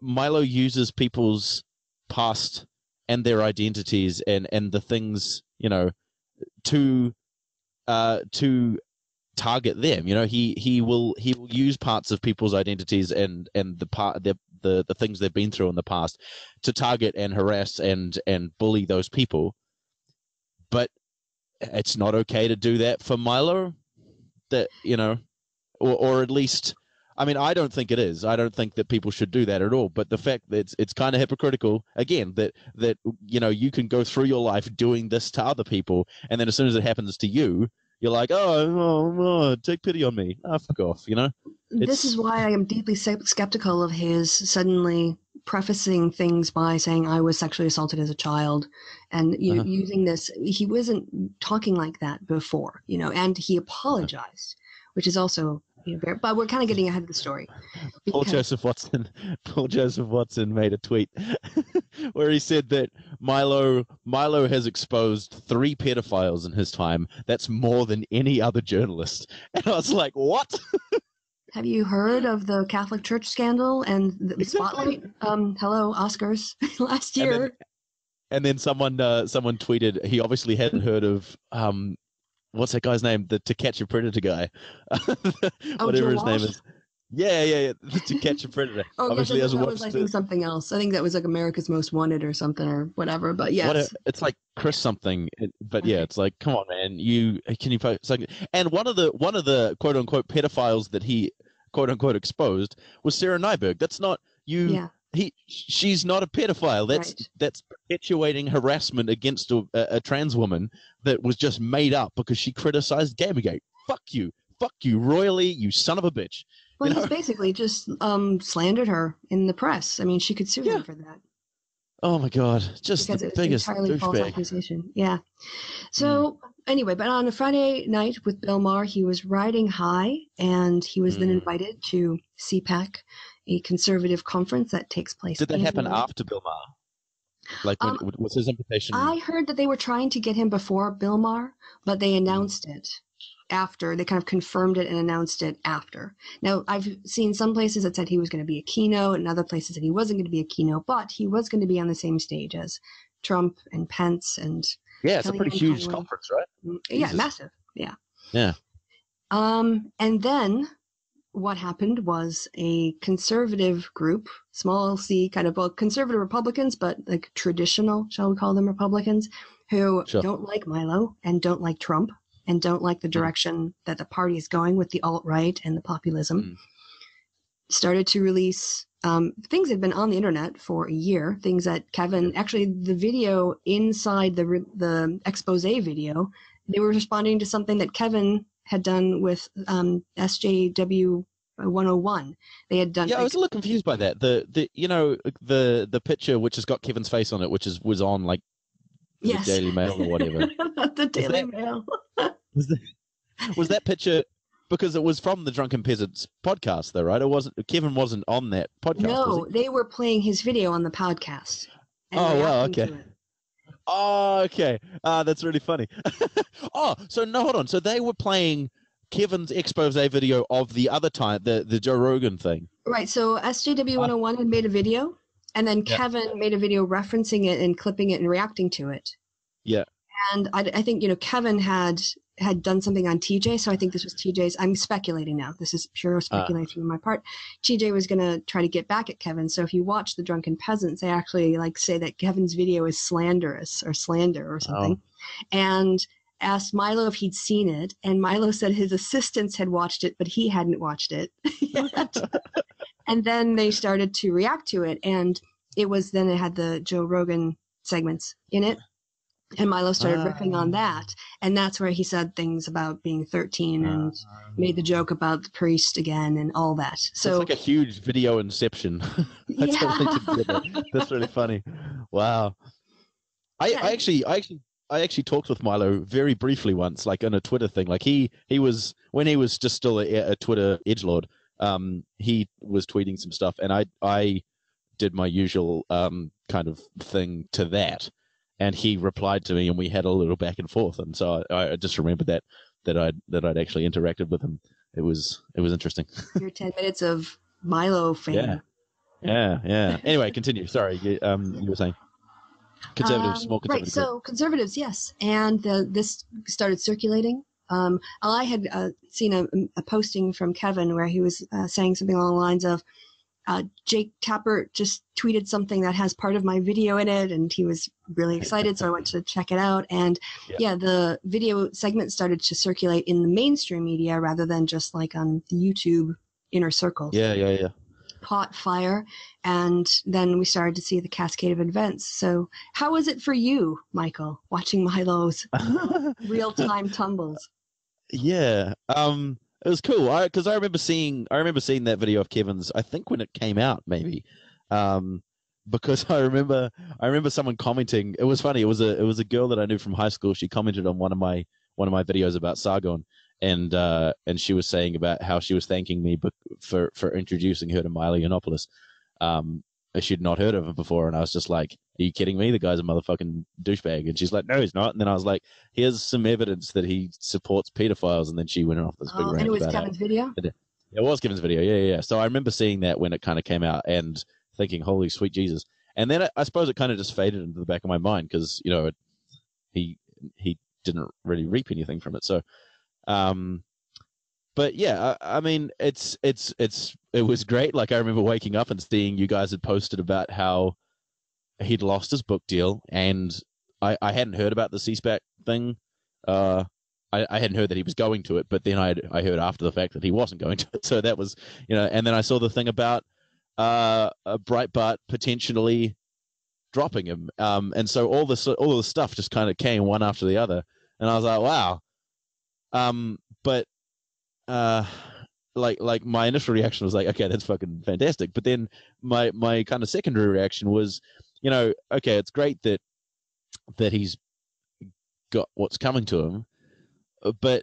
Milo uses people's past and their identities and and the things, you know, to uh, to target them. You know, he he will he will use parts of people's identities and and the part the the the things they've been through in the past to target and harass and and bully those people. But it's not okay to do that for Milo. That you know, or or at least, I mean, I don't think it is. I don't think that people should do that at all. But the fact that it's it's kind of hypocritical again that that you know you can go through your life doing this to other people, and then as soon as it happens to you, you're like, oh, oh, oh take pity on me. Ah, fuck off. You know. this is why I am deeply skeptical of his suddenly prefacing things by saying I was sexually assaulted as a child, and you know, Uh-huh. using this. He wasn't talking like that before, you know, and he apologized, which is also. You know, but we're kind of getting ahead of the story. Paul Joseph Watson, Paul Joseph Watson made a tweet where he said that Milo Milo has exposed three pedophiles in his time. That's more than any other journalist. And I was like, what? Have you heard of the Catholic Church scandal and the spotlight? Um, hello, Oscars last And then- year. And then someone uh, someone tweeted he obviously hadn't heard of um what's that guy's name? The To Catch a Predator guy. Oh, Whatever Joe his name is. Yeah, yeah, yeah. To Catch a Predator. Oh, obviously yes, I, that was, I watched think it. something else. I think that was like America's Most Wanted or something or whatever. But yes, What a, it's like Chris something, but yeah, it's like, come on, man, you can you something? And one of the one of the quote unquote pedophiles that he quote unquote exposed was Sarah Nyberg. That's not you. yeah, He, she's not a pedophile. That's Right. that's perpetuating harassment against a, a, trans woman that was just made up because she criticized Gamergate. Fuck you, fuck you, royally, you son of a bitch. well, you he's know? basically just um slandered her in the press. I mean, she could sue Yeah. him for that Oh my god, just because the biggest entirely false douchebag. accusation. Yeah. So anyway, but on a Friday night with Bill Maher, he was riding high, and he was then Mm. invited to CPAC, a conservative conference that takes place. Did that happen after Bill Maher? Like, when, Um, was his invitation? I heard that they were trying to get him before Bill Maher, but they announced it after. They kind of confirmed it and announced it after. Now, I've seen some places that said he was going to be a keynote, and other places that he wasn't going to be a keynote, but he was going to be on the same stage as Trump and Pence and yeah, it's a pretty huge Conway. conference, right? Mm, yeah, Jesus. massive. Yeah. Yeah. Um, and then what happened was a conservative group, small c, kind of well, conservative Republicans, but like traditional, shall we call them Republicans, who Sure. don't like Milo and don't like Trump and don't like the direction that the party is going with the alt right and the populism, Mm. started to release um, things had been on the internet for a year. Things that Kevin actually the video inside the the expose video, they were responding to something that Kevin had done with um, SJW 101. They had done Yeah, I was a little confused by that. The the you know the the picture which has got Kevin's face on it, which is was on like the Yes. Daily Mail or whatever. the Daily that- Mail. was, that, was that picture because it was from the Drunken Peasants podcast, though, right? It wasn't. Kevin wasn't on that podcast. No, he? they were playing his video on the podcast. Oh, wow, okay. Oh, okay. Ah, that's really funny. oh, so no, hold on. So they were playing Kevin's expose video of the other time, the the Joe Rogan thing. Right. So SJW101 had made a video, and then Yeah. Kevin made a video referencing it and clipping it and reacting to it. Yeah. And I, I think you know Kevin had had done something on TJ, so I think this was TJ's. I'm speculating now. This is pure ah. speculation on my part. TJ was gonna try to get back at Kevin. So if you watch the Drunken Peasants, they actually like say that Kevin's video is slanderous or slander or something, oh. and asked Milo if he'd seen it, and Milo said his assistants had watched it, but he hadn't watched it yet. and then they started to react to it, and it was then it had the Joe Rogan segments in it. And Milo started riffing on that, and that's where he said things about being 13 and made the joke about the priest again and all that. So it's like a huge video inception. I totally didn't get that. That's really funny. Wow. I, Yeah. I actually I actually I actually talked with Milo very briefly once, like on a Twitter thing. Like he he was when he was just still a, a Twitter edge lord. Um, he was tweeting some stuff, and I I did my usual um kind of thing to that, and he replied to me, and we had a little back and forth. And so I, I just remembered that that I that I'd actually interacted with him. It was it was interesting. your 10 minutes of Milo fame. Yeah. Yeah, yeah. Anyway, continue. Sorry, you, um, you were saying conservatives, Um, right. So conservatives, yes, and the, this started circulating. Um, I had uh, seen a, a posting from Kevin where he was uh, saying something along the lines of, uh, "Jake Tapper just tweeted something that has part of my video in it, and he was really excited, so I went to check it out." And Yeah. yeah, the video segment started to circulate in the mainstream media rather than just like on the YouTube inner circles yeah, yeah, yeah. caught fire and then we started to see the cascade of events so how was it for you michael watching milo's real-time tumbles yeah. Um, it was cool. I because I remember seeing I remember seeing that video of Kevin's. I think when it came out, maybe. Um, because I remember I remember someone commenting. It was funny. It was a it was a girl that I knew from high school. She commented on one of my one of my videos about Sargon, and uh, and she was saying about how she was thanking me for for introducing her to Milo Yiannopoulos. Um, she'd not heard of him before, and I was just like, "Are you kidding me? The guy's a motherfucking douchebag." And she's like, "No, he's not." And then I was like, "Here's some evidence that he supports pedophiles." And then she went off this big oh, rant and it was kevin's video it was Kevin's video, yeah, yeah, yeah. So I remember seeing that when it kind of came out and thinking, "Holy sweet Jesus!" And then I, I suppose it kind of just faded into the back of my mind because you know it, he he didn't really reap anything from it. So, um, but yeah, I, I mean, it's it's it's it was great. Like I remember waking up and seeing you guys had posted about how he'd lost his book deal, and I I hadn't heard about the CSPAC thing. Uh, I, I hadn't heard that he was going to it, but then I I heard after the fact that he wasn't going to it. So that was you know, and then I saw the thing about uh, Breitbart potentially dropping him. Um, and so all this all the stuff just kind of came one after the other, and I was like, wow. Um, but uh, like like my initial reaction was like, okay, that's fucking fantastic. But then my my kind of secondary reaction was, you know, okay, it's great that that he's got what's coming to him, but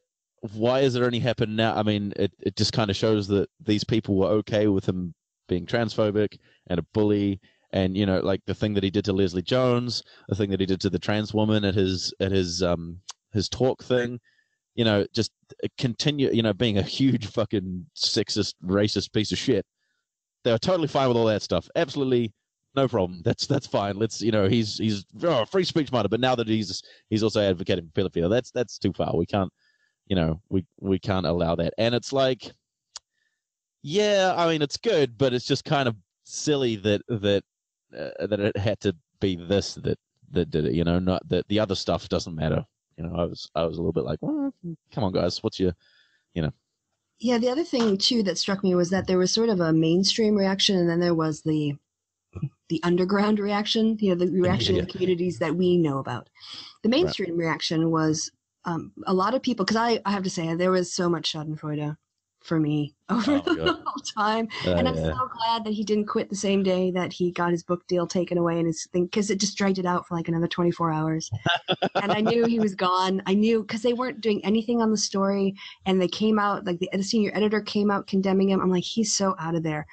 why has it only happened now? I mean, it, it just kind of shows that these people were okay with him being transphobic and a bully and you know like the thing that he did to Leslie Jones, the thing that he did to the trans woman at his at his um his talk thing, you know, just continue, you know, being a huge fucking sexist, racist piece of shit. They were totally fine with all that stuff. Absolutely no problem. That's that's fine. Let's you know he's he's oh, free speech matter, but now that he's he's also advocating for pedophilia, that's that's too far. We can't, you know, we we can't allow that. And it's like, yeah, I mean it's good, but it's just kind of silly that that uh, that it had to be this that that did it. You know, not that the other stuff doesn't matter. You know, I was I was a little bit like, well, come on, guys, what's your you know yeah the other thing too that struck me was that there was sort of a mainstream reaction and then there was the the underground reaction you know the reaction Yeah. in the communities that we know about the mainstream reaction was um, a lot of people because I, I have to say there was so much schadenfreude for me over Oh, the yeah. whole time uh, and I'm so glad that he didn't quit the same day that he got his book deal taken away and his thing because it just dragged it out for like another 24 hours. and I knew he was gone. I knew because they weren't doing anything on the story and they came out like the, the senior editor came out condemning him. I'm like, he's so out of there.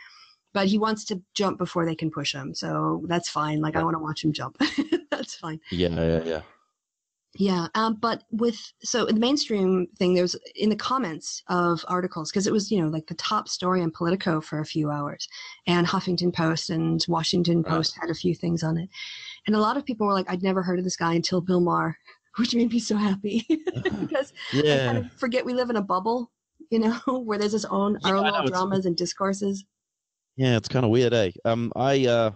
But he wants to jump before they can push him. So that's fine. Like, I want to watch him jump. that's fine. yeah, yeah, yeah. Yeah, um, but with so in the mainstream thing, there's in the comments of articles because it was you know like the top story on Politico for a few hours, and Huffington Post and Washington Right. Post had a few things on it, and a lot of people were like, "I'd never heard of this guy until Bill Maher," which made me so happy because I kind of forget we live in a bubble, you know, where there's its own Yeah, our own little dramas and discourses. Yeah, it's kind of weird, eh? Um, I, uh,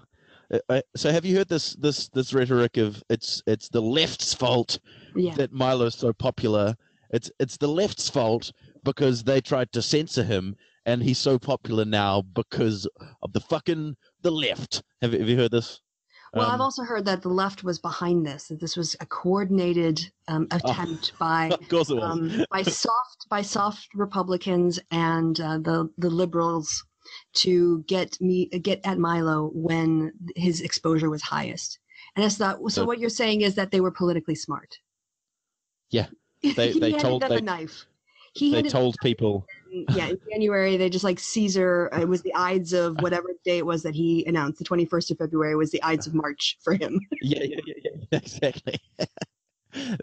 I, so have you heard this this this rhetoric of it's it's the left's fault Yeah, that Milo's so popular? It's it's the left's fault because they tried to censor him, and he's so popular now because of the fucking the left. Have, you- have you heard this? Well, I've Um, also heard that the left was behind this. That this was a coordinated um, attempt by of course it was. um, by soft by soft Republicans and uh, the the liberals to get me get at Milo when his exposure was highest. And it's not. So So- what you're saying is that they were politically smart. Yeah. They- he they told- them they- a knife. He they told people. yeah, in January they just like Caesar. Uh, it was the Ides of whatever day it was that he announced. The 21st of February was the Ides of March for him. Yeah, yeah, yeah, yeah, exactly.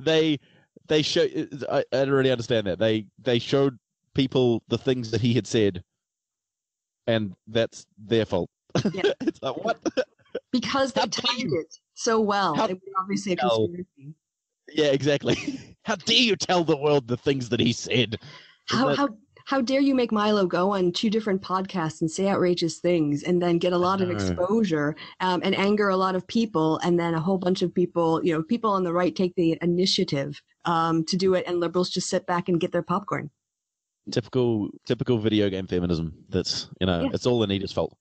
they they show. Uh, I, I don't really understand that. They they showed people the things that he had said, and that's their fault. Yeah. it's like what? because they timed it so well. How It was obviously a conspiracy. Yeah, exactly. How dare you tell the world the things that he said? How that- how how dare you make Milo go on two different podcasts and say outrageous things and then get a lot of exposure um, and anger a lot of people and then a whole bunch of people, you know, people on the right take the initiative um, to do it and liberals just sit back and get their popcorn. Typical typical video game feminism. That's you know, Yeah. it's all Anita's fault.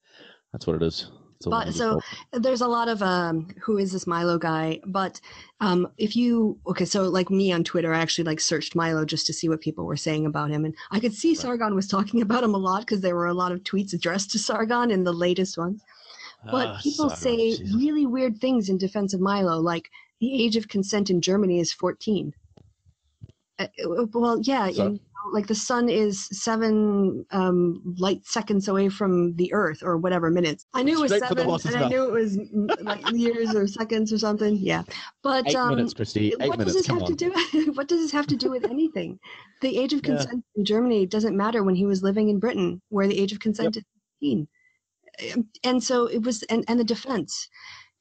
That's what it is. But- so- fault. there's a lot of um who is this milo guy but um if you okay so like me on twitter i actually like searched milo just to see what people were saying about him and i could see Right. sargon was talking about him a lot because there were a lot of tweets addressed to sargon in the latest ones but Ah, people son, say really weird things in defense of milo like the age of consent in germany is 14 uh, uh, well yeah So- know, like the sun is seven um, light seconds away from the earth or whatever minutes i knew it was Straight for the seven and i knew it was like years or seconds or something yeah but Eight um, minutes, Kristi. Eight what minutes. does this Come have on. to do what does this have to do with anything the age of Yeah. consent in germany doesn't matter when he was living in britain where the age of consent is 15 Um, and so it was and, and the defense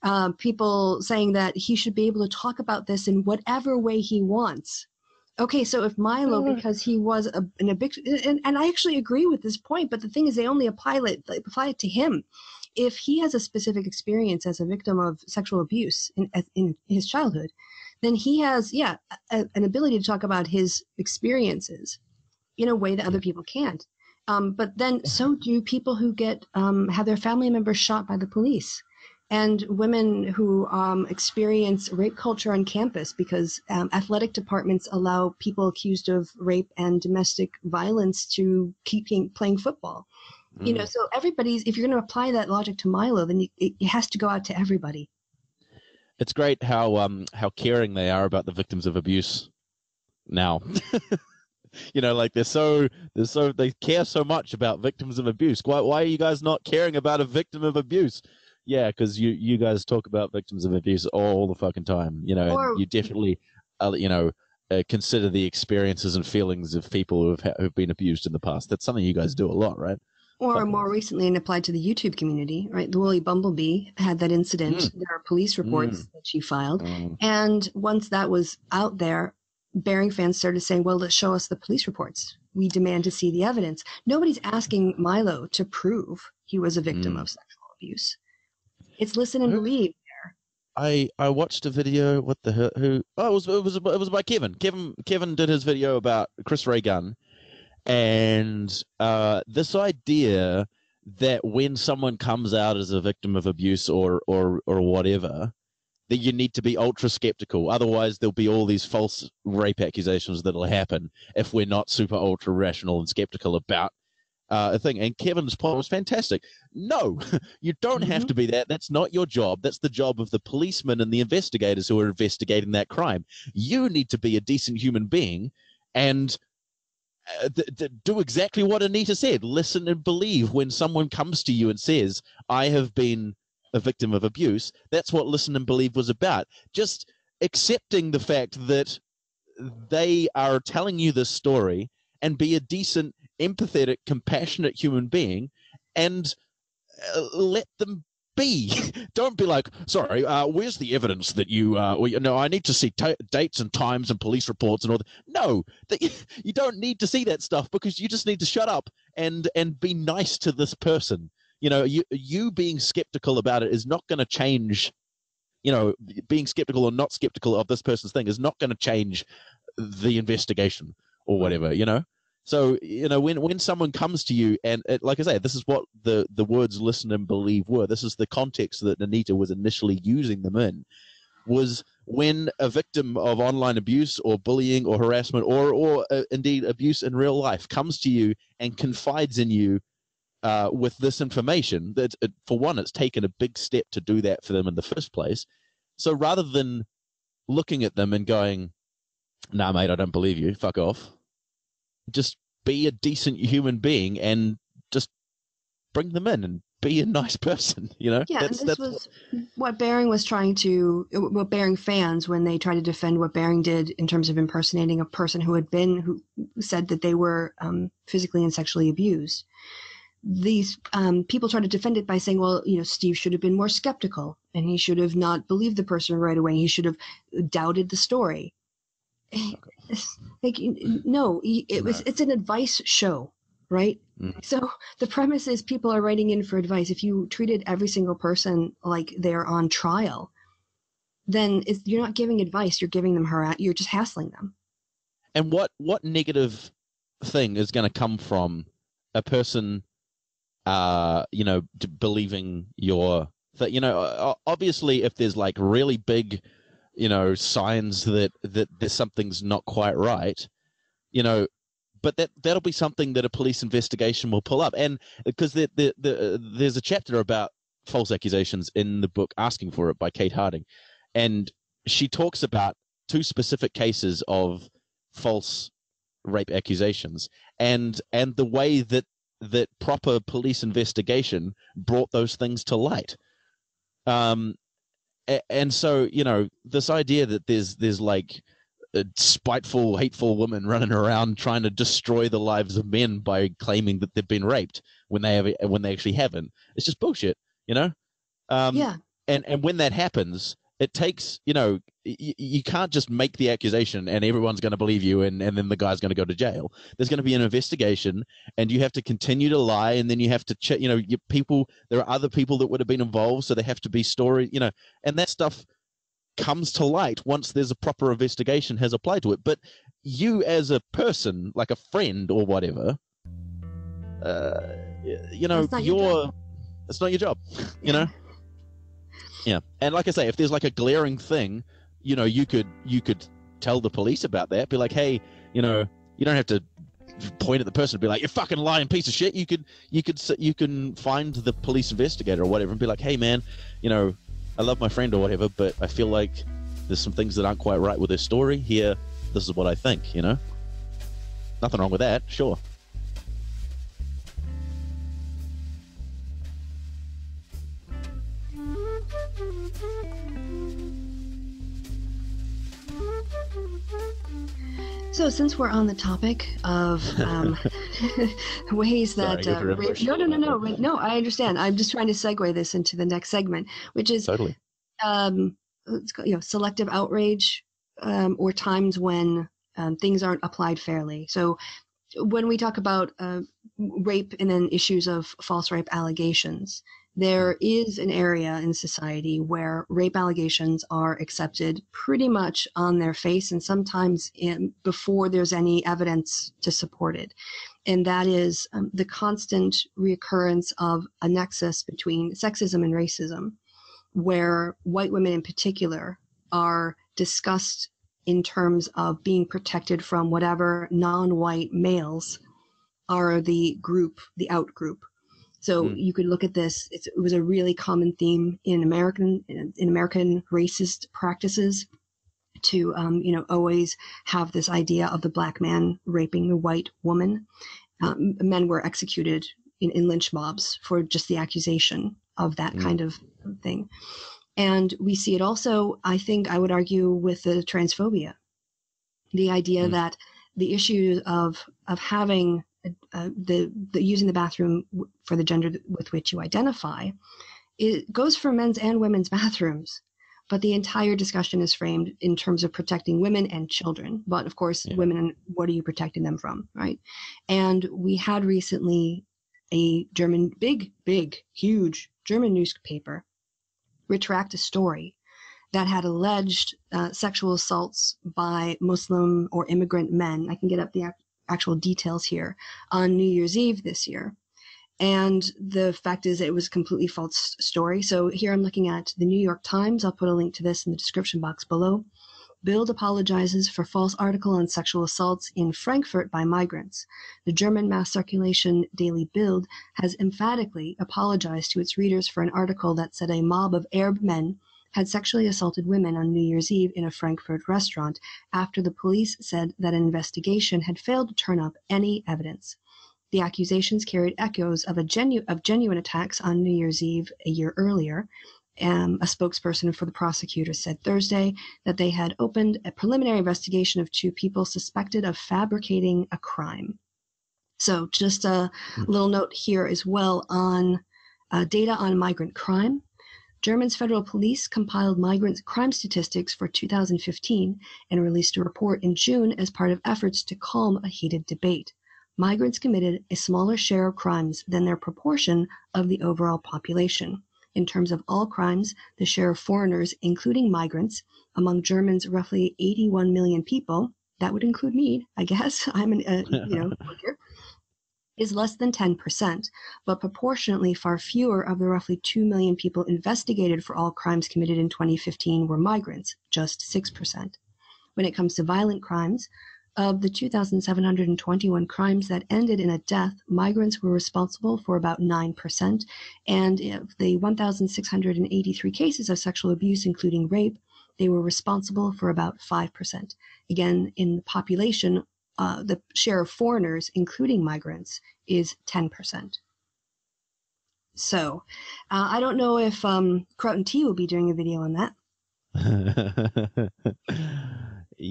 uh, people saying that he should be able to talk about this in whatever way he wants okay so if milo because he was a, an eviction and, and i actually agree with this point but the thing is they only apply it they apply it to him. If he has a specific experience as a victim of sexual abuse in, in his childhood then he has yeah a, an ability to talk about his experiences in a way that other people can't. Um, but then so do people who get um, have their family members shot by the police and women who um, experience rape culture on campus because um, athletic departments allow people accused of rape and domestic violence to keep playing- football. You know Mm. so everybody's if you're going to apply that logic to milo then you, it, it has to go out to everybody. It's great how um how caring they are about the victims of abuse now. You know like they're so they're so they care so much about victims of abuse. Why, why are you guys not caring about a victim of abuse yeah because you you guys talk about victims of abuse all the fucking time you know Or- and you definitely uh, you know uh, consider the experiences and feelings of people who have, ha- who've been abused in the past that's something you guys do a lot right or Fucking- more recently and applied to the youtube community right the woolly bumblebee had that incident Mm. there are police reports that she filed Mm. And once that was out there, Bearing fans started saying, well, let's show us the police reports. We demand to see the evidence. Nobody's asking Milo to prove he was a victim Mm. of sexual abuse. It's listen and Who- believe. I I watched a video. What the hell? Who? Oh, it was it was it was by Kevin. Kevin Kevin did his video about Chris Ray Gun, and uh, this idea that when someone comes out as a victim of abuse or or or whatever, that you need to be ultra skeptical. Otherwise, there'll be all these false rape accusations that'll happen if we're not super ultra rational and skeptical about uh, a thing. And Kevin's point was fantastic. No, you don't have Mhm. to be that. That's not your job. That's the job of the policemen and the investigators who are investigating that crime. You need to be a decent human being and uh, th- th- do exactly what Anita said. Listen and believe when someone comes to you and says, I have been a victim of abuse. That's what Listen and Believe was about. Just accepting the fact that they are telling you this story and be a decent, empathetic, compassionate human being and uh, let them be. Don't be like, sorry, uh, where's the evidence that you, uh, you know, I need to see t- dates and times and police reports and all that. No, that you, you don't need to see that stuff because you just need to shut up and and be nice to this person. You know, you you being skeptical about it is not going to change. You know, being skeptical or not skeptical of this person's thing is not going to change the investigation or whatever. You know, so you know when when someone comes to you and it, like I say, this is what the the words listen and believe were. This is the context that Anita was initially using them in. Was when a victim of online abuse or bullying or harassment or or uh, indeed abuse in real life comes to you and confides in you uh, with this information. That it, for one, it's taken a big step to do that for them in the first place. So rather than looking at them and going, "Nah, mate, I don't believe you. Fuck off," just be a decent human being and just bring them in and be a nice person you know? Yeah that's, and this was what Bearing was trying to what Bearing fans when they tried to defend what Bearing did in terms of impersonating a person who had been who said that they were um, physically and sexually abused. These um, people try to defend it by saying well you know steve should have been more skeptical and he should have not believed the person right away. He should have doubted the story like no it was it's an advice show right? Mm-hmm. so the premise is people are writing in for advice. If you treated every single person like they're on trial then you're not giving advice you're giving them her you're just hassling them. And what what negative thing is going to come from a person uh you know believing your that you know obviously if there's like really big you know signs that that there's something's not quite right you know but that that'll be something that a police investigation will pull up. And because the, the, the, there's a chapter about false accusations in the book asking for it by kate harding. And she talks about two specific cases of false rape accusations and and the way that that proper police investigation brought those things to light. Um and so you know this idea that there's there's like a spiteful hateful women running around trying to destroy the lives of men by claiming that they've been raped when they have when they actually haven't it's just bullshit you know? Um, yeah. and and when that happens it takes you know y- you can't just make the accusation and everyone's going to believe you and, and then the guy's going to go to jail. There's going to be an investigation and you have to continue to lie and then you have to check you know you, people there are other people that would have been involved so they have to be story you know and that stuff comes to light once there's a proper investigation has applied to it. But you as a person like a friend or whatever uh, you know you're it's not your job you know yeah, and like I say, if there's like a glaring thing, you know, you could you could tell the police about that. Be like, hey, you know, you don't have to point at the person and be like, you're fucking lying piece of shit." You could you could you can find the police investigator or whatever and be like, "Hey, man, you know, I love my friend or whatever, but I feel like there's some things that aren't quite right with this story. Here, this is what I think." You know, nothing wrong with that. Sure. So, since we're on the topic of um, ways that Sorry, uh, rape, no, no, no, no, no, I understand. I'm just trying to segue this into the next segment, which is totally, um, you know, selective outrage um, or times when um, things aren't applied fairly. So, when we talk about uh, rape and then issues of false rape allegations, there is an area in society where rape allegations are accepted pretty much on their face and sometimes in, before there's any evidence to support it. And that is um, the constant reoccurrence of a nexus between sexism and racism, where white women in particular are discussed in terms of being protected from whatever non white males are the group, the out group so mm. you could look at this. it was a really common theme in American in American racist practices to um, you know always have this idea of the black man raping the white woman. Um, men were executed in, in, lynch mobs for just the accusation of that mm. kind of thing. And we see it also, I think I would argue, with the transphobia. The idea Mm. that the issue of of having uh, the, the using the bathroom for the gender with which you identify, it goes for men's and women's bathrooms. But the entire discussion is framed in terms of protecting women and children. But of course, Yeah. women, what are you protecting them from, right? And we had recently a German, big, big, huge German newspaper retract a story that had alleged uh, sexual assaults by Muslim or immigrant men. I can get up the actual details here on New Year's Eve this year. And the fact is, it was a completely false story. So here I'm looking at the New York Times. I'll put a link to this in the description box below. Bild apologizes for false article on sexual assaults in Frankfurt by migrants. The German mass circulation daily Bild has emphatically apologized to its readers for an article that said a mob of Arab men had sexually assaulted women on New Year's Eve in a Frankfurt restaurant after the police said that an investigation had failed to turn up any evidence. The accusations carried echoes of, a genu- of genuine attacks on New Year's Eve a year earlier. Um, a spokesperson for the prosecutor said Thursday that they had opened a preliminary investigation of two people suspected of fabricating a crime. So, just a little note here as well on uh, data on migrant crime. German's federal police compiled migrant crime statistics for 2015 and released a report in June as part of efforts to calm a heated debate. Migrants committed a smaller share of crimes than their proportion of the overall population. In terms of all crimes, the share of foreigners, including migrants, among Germans roughly 81 million people, that would include me, I guess, I'm an, uh, you know, worker, is less than 10%, but proportionately far fewer of the roughly 2 million people investigated for all crimes committed in 2015 were migrants, just 6%. When it comes to violent crimes, of the 2,721 crimes that ended in a death, migrants were responsible for about 9%. And of the 1,683 cases of sexual abuse, including rape, they were responsible for about 5%. Again, in the population, uh, the share of foreigners, including migrants, is 10%. So uh, I don't know if um, Kraut and Tea will be doing a video on that.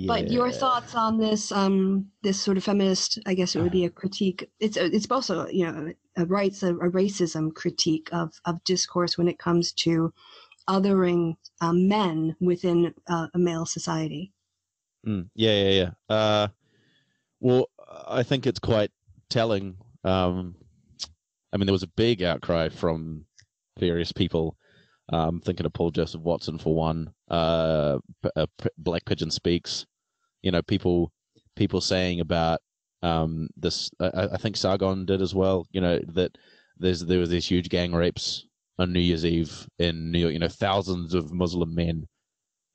But your thoughts on this um, this sort of feminist, I guess it would be a critique. It's it's also you know a rights a, a racism critique of of discourse when it comes to othering uh, men within uh, a male society. Mm, yeah, yeah, yeah. Uh, well, I think it's quite telling. Um, I mean, there was a big outcry from various people. Um, thinking of Paul Joseph Watson for one. Uh, P- uh, P- Black Pigeon speaks. You know, people people saying about um, this. I, I think Sargon did as well. You know that there's there was these huge gang rapes on New Year's Eve in New York. You know, thousands of Muslim men.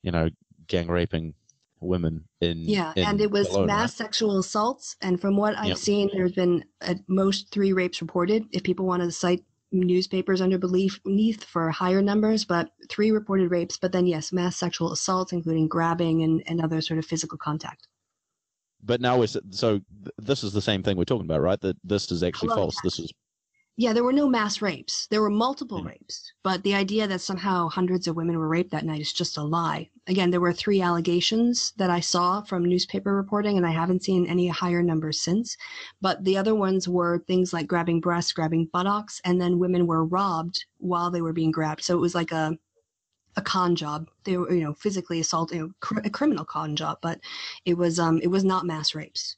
You know, gang raping women in Yeah, in and it was Cologne, right? mass sexual assaults. And from what I've Yep. seen, there's been at most three rapes reported. If people wanted to cite newspapers under belief beneath for higher numbers, but three reported rapes. But then yes, mass sexual assaults, including grabbing and, and other sort of physical contact. But now we're so th- this is the same thing we're talking about, right? That this is actually false. This is Yeah, there were no mass rapes. There were multiple Yeah. rapes, but the idea that somehow hundreds of women were raped that night is just a lie. Again, there were three allegations that I saw from newspaper reporting, and I haven't seen any higher numbers since. But the other ones were things like grabbing breasts, grabbing buttocks, and then women were robbed while they were being grabbed. So it was like a a con job. They were, you know, physically assaulting, you know, cr- a criminal con job, but it was um it was not mass rapes.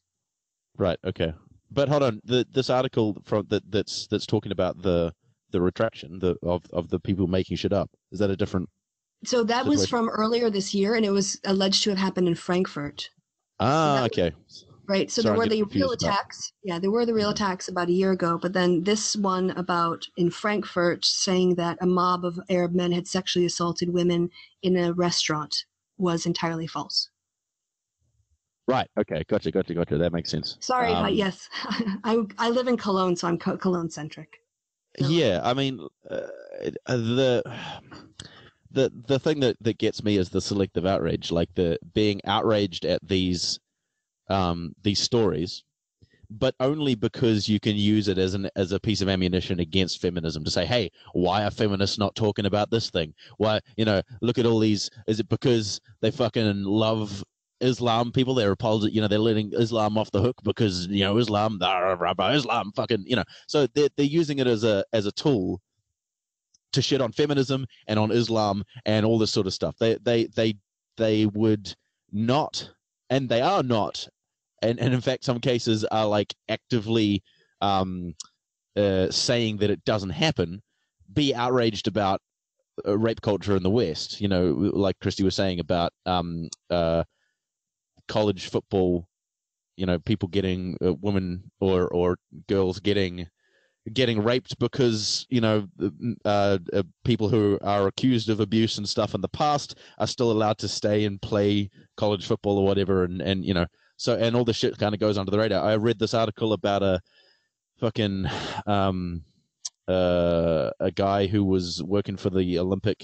right. Okay, but hold on. The this article from that that's that's talking about the the retraction the of of the people making shit up. Is that a different? So that was from earlier this year, and it was alleged to have happened in Frankfurt. Ah, that okay. Right. So Sorry, there were the real attacks. Yeah, there were the real Mhm. attacks about a year ago. But then this one about in Frankfurt saying that a mob of Arab men had sexually assaulted women in a restaurant was entirely false. Right. Okay. Gotcha. Gotcha. Gotcha. That makes sense. Sorry. Um, uh, yes, I I live in Cologne, so I'm Co- Cologne centric. No. Yeah, I mean, uh, uh, the the the thing that that gets me is the selective outrage, like the being outraged at these um these stories, but only because you can use it as an as a piece of ammunition against feminism to say, hey, why are feminists not talking about this thing? Why, you know, look at all these. Is it because they fucking love Islam people? They're apologetic, you know, they're letting Islam off the hook because you know Islam, Islam, fucking, you know. So they're they're using it as a as a tool to shit on feminism and on Islam and all this sort of stuff. They they they they would not, and they are not and, and in fact, some cases are like actively um, uh, saying that it doesn't happen, be outraged about uh, rape culture in the West. You know, like Kristi was saying about um, uh, college football. You know, people getting uh, women or or girls getting getting raped because you know uh, uh, people who are accused of abuse and stuff in the past are still allowed to stay and play college football or whatever, and and you know so and all the shit kind of goes under the radar. I read this article about a fucking um uh a guy who was working for the Olympic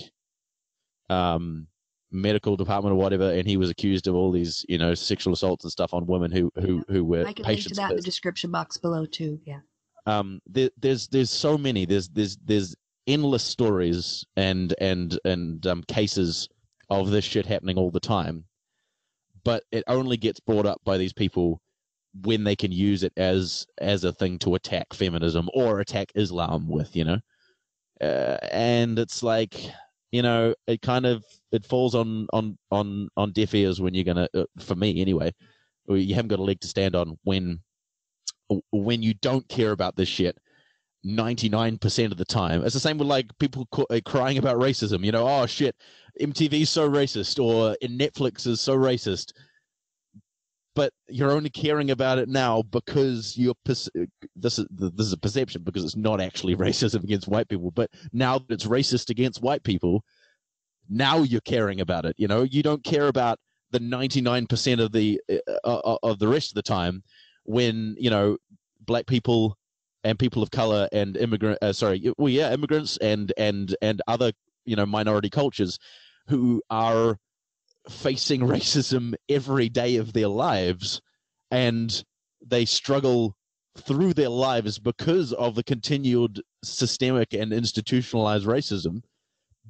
um medical department or whatever, and he was accused of all these, you know, sexual assaults and stuff on women who who who were I can patients. link to that in the description box below too. Yeah. Um, there, there's there's so many. There's there's there's endless stories and and and um, cases of this shit happening all the time but it only gets brought up by these people when they can use it as as a thing to attack feminism or attack Islam with, you know. Uh, and it's like, you know, it kind of it falls on on on on deaf ears when you're gonna, uh, for me anyway, you haven't got a leg to stand on when when you don't care about this shit 99% of the time. It's the same with like people uh, crying about racism, you know, oh shit, MTV's so racist or Netflix is so racist. But you're only caring about it now because you're this is this is a perception because it's not actually racism against white people. But now that it's racist against white people, now you're caring about it. You know, you don't care about the 99% of the uh, uh, of the rest of the time when you know black people and people of color and immigrant uh, sorry well yeah immigrants and and and other you know minority cultures who are facing racism every day of their lives and they struggle through their lives because of the continued systemic and institutionalized racism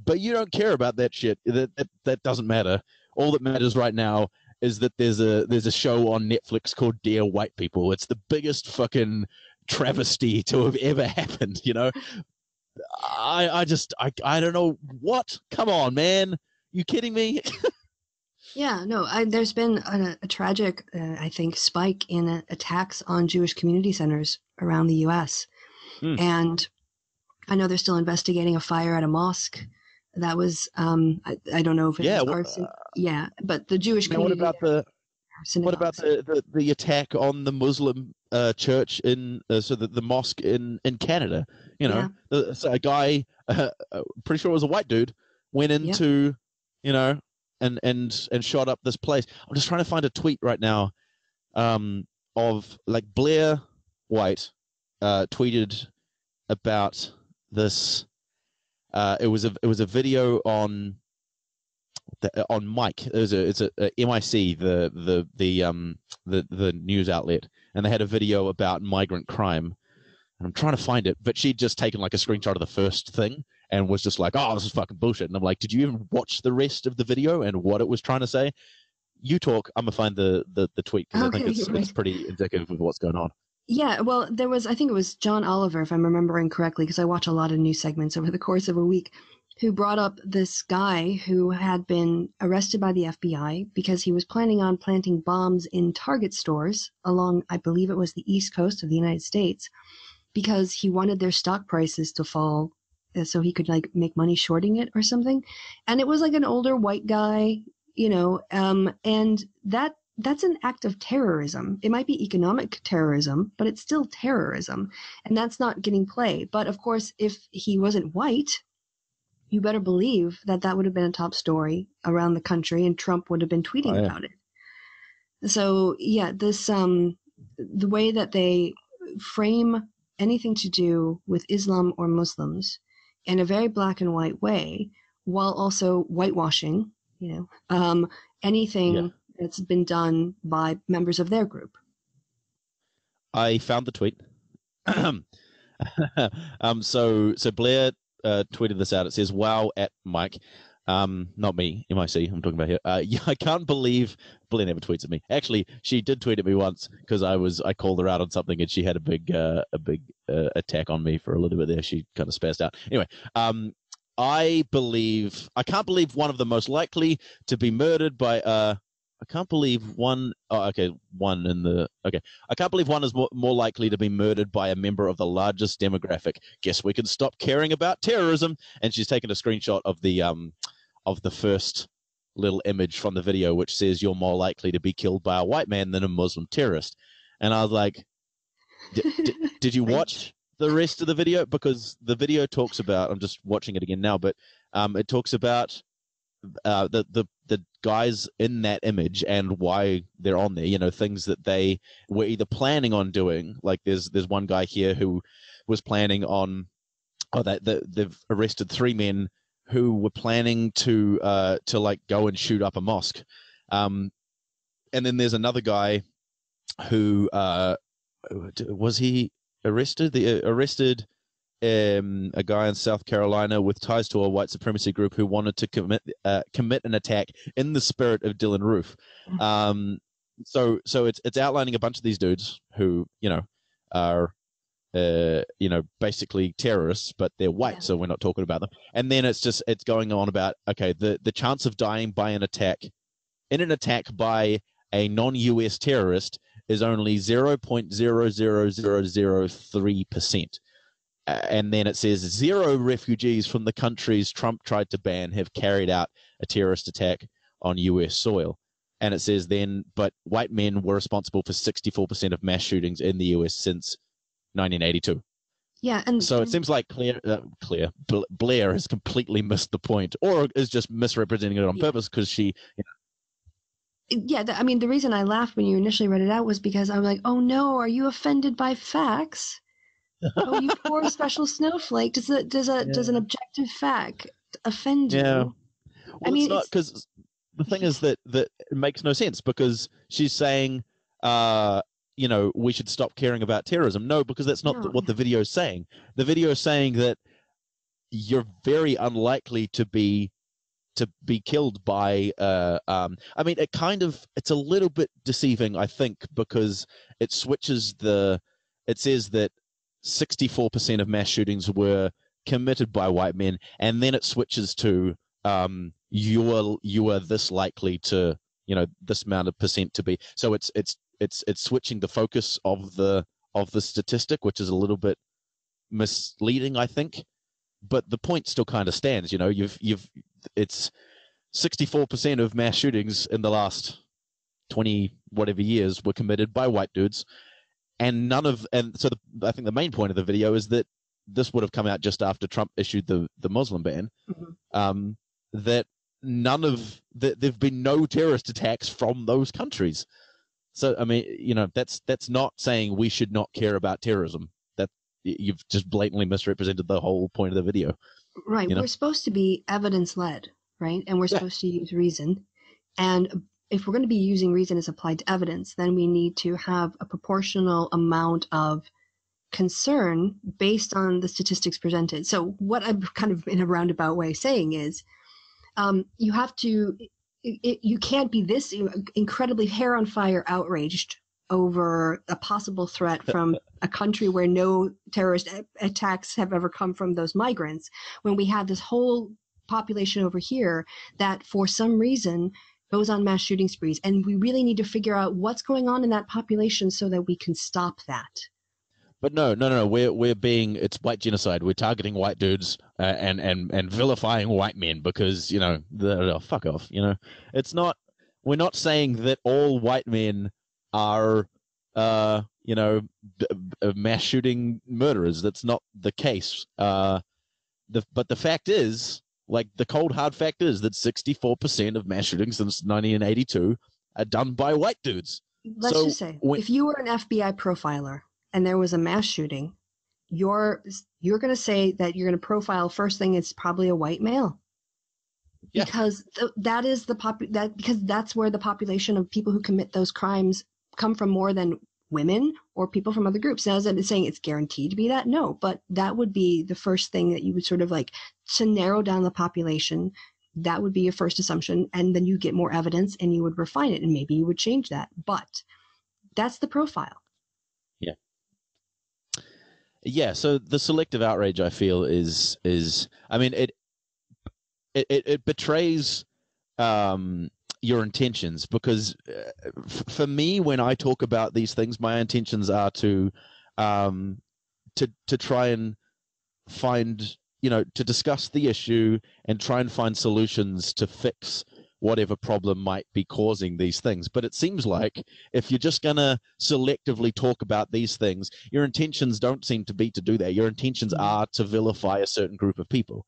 but you don't care about that shit that, that that doesn't matter all that matters right now is that there's a there's a show on Netflix called Dear White People. It's the biggest fucking travesty to have ever happened, you know. I I just I I don't know what. Come on, man. You kidding me? yeah, no. I, there's been a, a tragic, uh, I think, spike in uh, attacks on Jewish community centers around the U.S. Mm. And I know they're still investigating a fire at a mosque. That was um, I, I don't know if it yeah, was arson. Uh, yeah, but the Jewish community. What about the what about the, the, the attack on the Muslim uh, church in uh, so the, the mosque in in Canada? You know, yeah. so a guy, uh, pretty sure it was a white dude, went into, yep. you know, and and and shot up this place. I'm just trying to find a tweet right now, um, of like Blair White, uh, tweeted about this. Uh, it was a it was a video on the, on Mic. It's a, it's a, a, MIC, the the the um the the news outlet, and they had a video about migrant crime. And I'm trying to find it, but she'd just taken like a screenshot of the first thing and was just like, "Oh, this is fucking bullshit." And I'm like, "Did you even watch the rest of the video and what it was trying to say?" You talk. I'm gonna find the the, the tweet because okay, I think it's, right. it's pretty indicative of what's going on. Yeah, well, there was, I think it was John Oliver, if I'm remembering correctly, because I watch a lot of news segments over the course of a week who brought up this guy who had been arrested by the FBI because he was planning on planting bombs in Target stores along, I believe it was the east coast of the United States, because he wanted their stock prices to fall so he could like make money shorting it or something. And it was like an older white guy, you know, um, and that that's an act of terrorism. It might be economic terrorism, but it's still terrorism. And that's not getting play. But of course, if he wasn't white, you better believe that that would have been a top story around the country and Trump would have been tweeting oh, yeah. about it. So, yeah, this um the way that they frame anything to do with Islam or Muslims in a very black and white way while also whitewashing, you know, um anything yeah. that's been done by members of their group. I found the tweet. um, so so Blair uh, tweeted this out. It says, "Wow at Mic." Um, not me, MIC. I'm talking about here. Uh, yeah, I can't believe Blair never tweets at me. Actually, she did tweet at me once because I was I called her out on something and she had a big uh, a big uh, attack on me for a little bit there. She kind of spazzed out. Anyway, um, I believe I can't believe one of the most likely to be murdered by uh I can't believe one oh okay one in the okay I can't believe one is more, more likely to be murdered by a member of the largest demographic. Guess we can stop caring about terrorism. And she's taken a screenshot of the um of the first little image from the video, which says you're more likely to be killed by a white man than a Muslim terrorist. And I was like, did you watch the rest of the video? Because the video talks about, I'm just watching it again now, but um, it talks about uh, the, the, the guys in that image and why they're on there, you know, things that they were either planning on doing. Like there's, there's one guy here who was planning on, oh, that, that they've arrested three men who were planning to uh, to like go and shoot up a mosque. Um, and then there's another guy who uh, was he arrested? The uh, arrested um, a guy in South Carolina with ties to a white supremacy group who wanted to commit uh, commit an attack in the spirit of Dylann Roof. Mm-hmm. Um, so so it's it's outlining a bunch of these dudes who you know are uh, you know, basically terrorists, but they're white, yeah. so we're not talking about them. And then it's just it's going on about okay, the the chance of dying by an attack, in an attack by a non-U.S. terrorist is only zero point zero zero zero zero three percent. And then it says zero refugees from the countries Trump tried to ban have carried out a terrorist attack on U.S. soil. And it says then, but white men were responsible for 64% of mass shootings in the U.S. since 1982. Yeah, and so it seems like clear, uh, Claire Blair has completely missed the point, or is just misrepresenting it on yeah. purpose because she. You know, yeah, I mean, the reason I laughed when you initially read it out was because I'm like, "Oh no, are you offended by facts? oh, you poor special snowflake! Does a does a yeah. does an objective fact offend you?" Yeah. Well, I mean, because the thing is that that it makes no sense because she's saying, uh, you know we should stop caring about terrorism. No because that's not no. what the video is saying. The video is saying that you're very unlikely to be to be killed by uh, um, i mean it kind of it's a little bit deceiving i think because it switches the it says that 64% of mass shootings were committed by white men and then it switches to um, you are you are this likely to you know this amount of percent to be. So it's it's it's it's switching the focus of the of the statistic, which is a little bit misleading, I think. But the point still kind of stands. You know, you've you've it's sixty four percent of mass shootings in the last twenty whatever years were committed by white dudes, and none of and so the, I think the main point of the video is that this would have come out just after Trump issued the the Muslim ban. Mm-hmm. Um, that none of that there've been no terrorist attacks from those countries. So I mean, you know, that's that's not saying we should not care about terrorism. That you've just blatantly misrepresented the whole point of the video. Right. You know? We're supposed to be evidence led, right? And we're yeah. supposed to use reason. And if we're going to be using reason as applied to evidence, then we need to have a proportional amount of concern based on the statistics presented. So what I'm kind of in a roundabout way saying is um, you have to it, you can't be this incredibly hair on fire outraged over a possible threat from a country where no terrorist attacks have ever come from those migrants when we have this whole population over here that for some reason goes on mass shooting sprees. And we really need to figure out what's going on in that population so that we can stop that but no, no, no, We're we're being it's white genocide. We're targeting white dudes uh, and and and vilifying white men because you know the oh, fuck off. You know, it's not. We're not saying that all white men are, uh, you know, b- b- mass shooting murderers. That's not the case. Uh, the but the fact is, like the cold hard fact is that sixty four percent of mass shootings since nineteen eighty two are done by white dudes. Let's so just say, when, if you were an FBI profiler and there was a mass shooting, you're you're going to say that you're going to profile first thing it's probably a white male. Yeah. Because th- that is the pop that because that's where the population of people who commit those crimes come from more than women or people from other groups. Now, is that saying it's guaranteed to be that? No, but that would be the first thing that you would sort of like to narrow down the population. That would be your first assumption. And then you get more evidence and you would refine it and maybe you would change that. But that's the profile. Yeah. So the selective outrage, I feel, is is I mean it it it, betrays um your intentions because uh, for me when i talk about these things my intentions are to um to to try and find you know to discuss the issue and try and find solutions to fix whatever problem might be causing these things but it seems like if you're just going to selectively talk about these things your intentions don't seem to be to do that your intentions Mm-hmm. are to vilify a certain group of people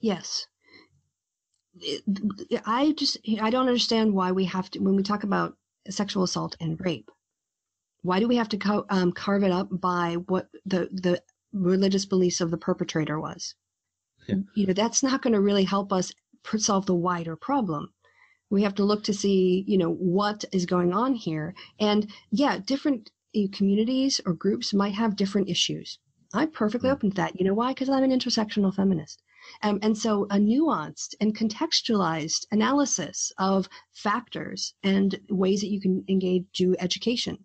Yes. I just I don't understand why we have to when we talk about sexual assault and rape. Why do we have to co- um, carve it up by what the the religious beliefs of the perpetrator was? Yeah. You know, that's not going to really help us solve the wider problem. We have to look to see, you know, what is going on here. And yeah, different uh, communities or groups might have different issues. I'm perfectly Mm. open to that. You know why? Because I'm an intersectional feminist. Um, and so a nuanced and contextualized analysis of factors and ways that you can engage to education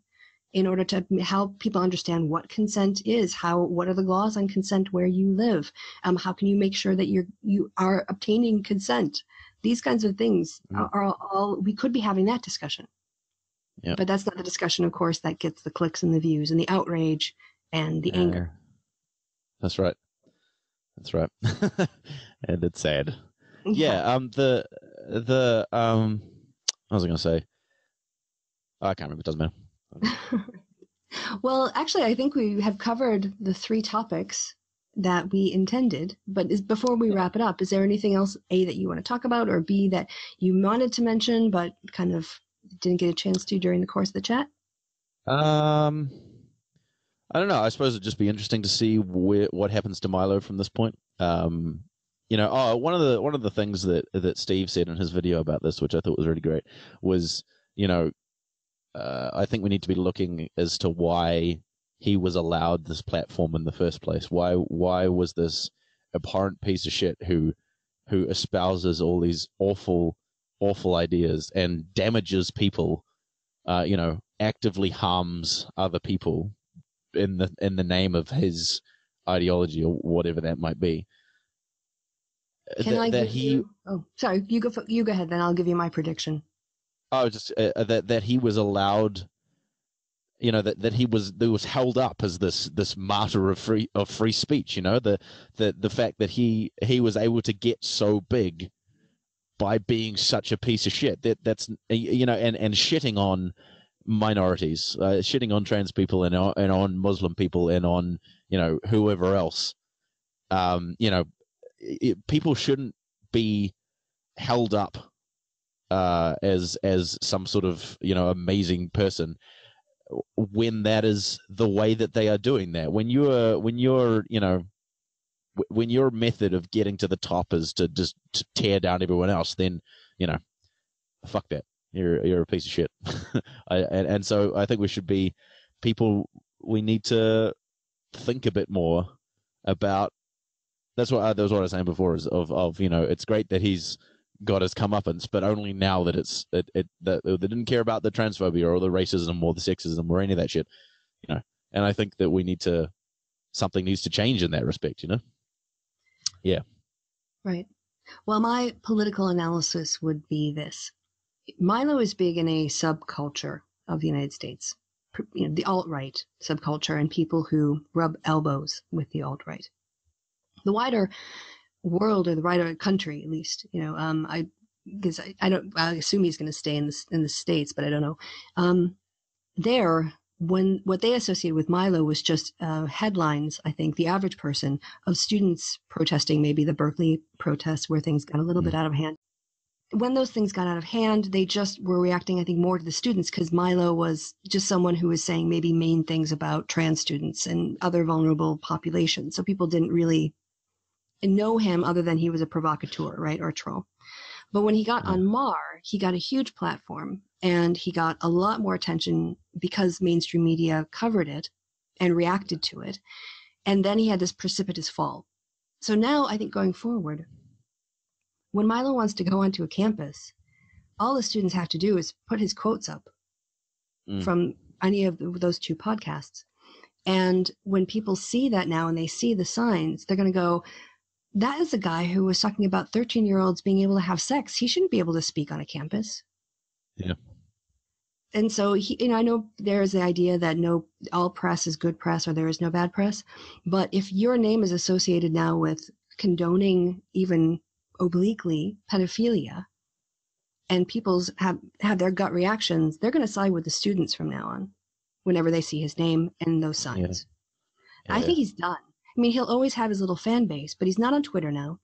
in order to help people understand what consent is, how what are the laws on consent where you live, um, how can you make sure that you're you are obtaining consent. These kinds of things Mm. are, are all we could be having that discussion. Yep. But that's not the discussion, of course, that gets the clicks and the views and the outrage and the anger. That's right. That's right. and it's sad. Yeah. Um. The the um. What was I going to say? I can't remember. It doesn't matter. well, actually, I think we have covered the three topics that we intended. But is, before we wrap it up, is there anything else, A, that you want to talk about, or B, that you wanted to mention but kind of didn't get a chance to during the course of the chat? Um. I don't know. I suppose it'd just be interesting to see where, what happens to Milo from this point. Um. You know. Oh, one of the one of the things that that Steve said in his video about this, which I thought was really great, was you know, uh, I think we need to be looking as to why he was allowed this platform in the first place. Why why was this abhorrent piece of shit who who espouses all these awful awful ideas and damages people, uh, you know, actively harms other people in the in the name of his ideology or whatever that might be. Can That- I that give he you? Oh, sorry. You go. You go ahead. Then I'll give you my prediction. Oh, just uh, that that he was allowed, you know, that, that he was that was held up as this this martyr of free of free speech. You know, the the the fact that he he was able to get so big by being such a piece of shit. That that's you know, and and shitting on minorities, uh, shitting on trans people and on, and on Muslim people and on you know whoever else. Um, you know, it, people shouldn't be held up uh, as as some sort of you know amazing person when that is the way that they are doing that. When you're when you're you know when your method of getting to the top is to just to tear down everyone else, then you know, fuck that. You're you're a piece of shit. I, and and so I think we should be people. We need to think a bit more about. That's what I, that was what I was saying before. Is of of you know, it's great that he's got his comeuppance, but only now that it's it, it that they didn't care about the transphobia or the racism or the sexism or any of that shit, you know. And I think that we need to something needs to change in that respect, you know. Yeah. Right. Well, my political analysis would be this: Milo is big in a subculture of the United States, you know, the alt right subculture, and people who rub elbows with the alt right. The wider world, or the right wider country, at least, you know, um, I because I, I don't, I assume he's going to stay in the in the states, but I don't know. Um, there, when what they associated with Milo was just uh, headlines. I think the average person of students protesting, maybe the Berkeley protests where things got a little bit out of hand. When those things got out of hand, they just were reacting, I think, more to the students because Milo was just someone who was saying maybe mean things about trans students and other vulnerable populations. So people didn't really know him other than he was a provocateur, right, or a troll. But when he got on Maher, he got a huge platform and he got a lot more attention because mainstream media covered it and reacted to it. And then he had this precipitous fall. So now I think going forward, when Milo wants to go onto a campus, all the students have to do is put his quotes up Mm. from any of those two podcasts. And when people see that now and they see the signs, they're going to go, that is a guy who was talking about 13 year olds being able to have sex. He shouldn't be able to speak on a campus. Yeah. And so, he, you know, I know there is the idea that no, all press is good press or there is no bad press. But if your name is associated now with condoning even obliquely pedophilia, and people's have have their gut reactions, they're going to side with the students from now on, whenever they see his name and those signs. I Yeah. think he's done. I mean, he'll always have his little fan base, but he's not on Twitter now.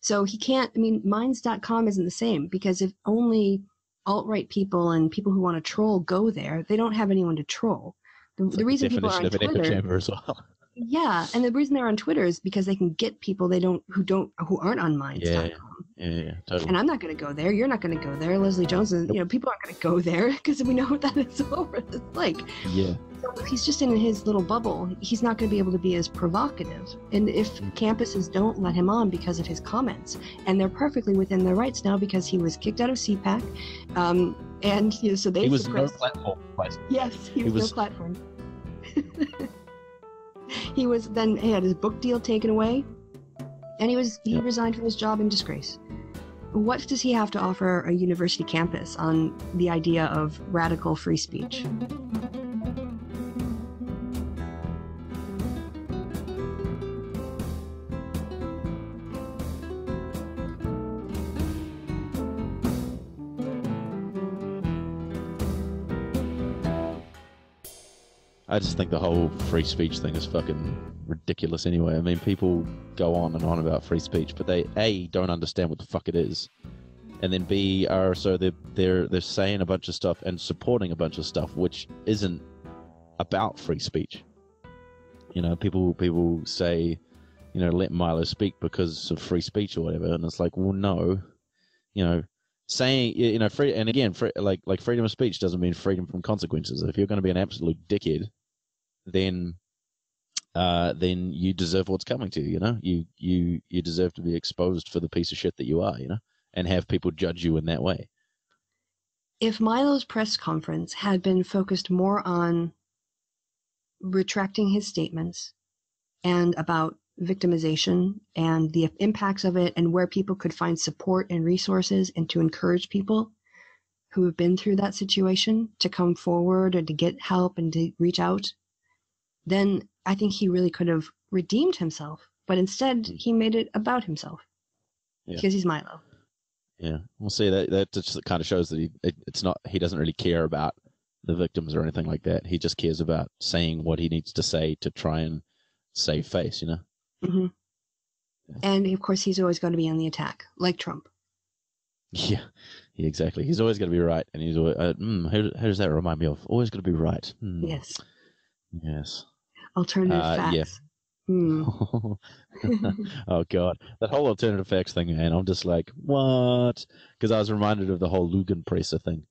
So he can't, I mean, minds.com isn't the same because if only alt right people and people who want to troll go there, they don't have anyone to troll. The, the reason people are on of an echo Twitter, chamber as well. Yeah, and the reason they're on Twitter is because they can get people they don't who don't who aren't on minds.com. Yeah, yeah, totally. And I'm not going to go there. You're not going to go there. Leslie Jones, is, you know, people aren't going to go there because we know what that is over. It's like yeah, so he's just in his little bubble. He's not going to be able to be as provocative. And if Mm. campuses don't let him on because of his comments, and they're perfectly within their rights now because he was kicked out of CPAC, um, and you know, so they he was no platform yes, he he was, was- no platform. he was then he had his book deal taken away, and he was he Yeah. resigned from his job in disgrace. What does he have to offer a university campus on the idea of radical free speech? I just think the whole free speech thing is fucking ridiculous anyway. I mean, people go on and on about free speech, but they a don't understand what the fuck it is, and then b are so they're they're they're saying a bunch of stuff and supporting a bunch of stuff which isn't about free speech. You know, people people say, you know, let Milo speak because of free speech or whatever, and it's like, well, no, you know, saying you know free and again free, like like freedom of speech doesn't mean freedom from consequences if you're going to be an absolute dickhead then uh then you deserve what's coming to you you know? You you you deserve to be exposed for the piece of shit that you are you know? And have people judge you in that way. If Milo's press conference had been focused more on retracting his statements and about victimization and the impacts of it and where people could find support and resources and to encourage people who have been through that situation to come forward and to get help and to reach out, then I think he really could have redeemed himself. But instead, Mm. he made it about himself Yeah. because he's Milo. yeah we'll see that that just kind of shows that he it, it's not he doesn't really care about the victims or anything like that he just cares about saying what he needs to say to try and save face you know hmm Yeah. And of course, he's always going to be on the attack, like Trump. Yeah, yeah, exactly. He's always going to be right, and he's always. Uh, mm, who, who does that remind me of? Always going to be right. Hmm, Yes. Yes. Alternative Uh, facts. yeah. Hmm. oh god, that whole alternative facts thing, man. I'm just like, what? Because I was reminded of the whole Lugan Lügenpresse thing.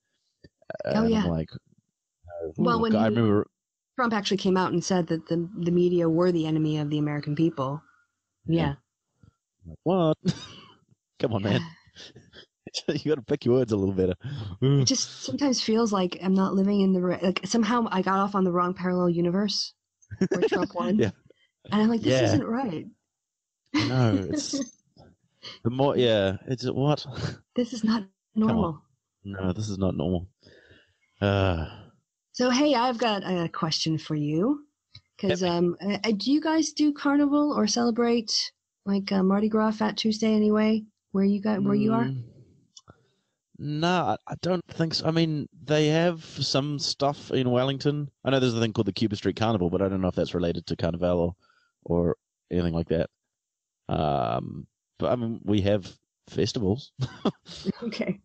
Oh, and yeah. I'm like, uh, Well, when God, I remember. Trump actually came out and said that the the media were the enemy of the American people. Yeah. What? Come on, man. you got to pick your words a little better. It just sometimes feels like I'm not living in the like somehow I got off on the wrong parallel universe where Trump won. Yeah. And I'm like, this Yeah. isn't right. no, it's the more. Yeah, it's what? this is not normal. No, this is not normal. Uh, So hey, I've got a question for you. Because um, uh, uh, do you guys do carnival or celebrate like uh, Mardi Gras Fat Tuesday anyway? Where you got where you are? No, I- I don't think so. I mean, they have some stuff in Wellington. I know there's a thing called the Cuba Street Carnival, but I don't know if that's related to Carnival or, or anything like that. Um, but I mean, we have festivals. Okay.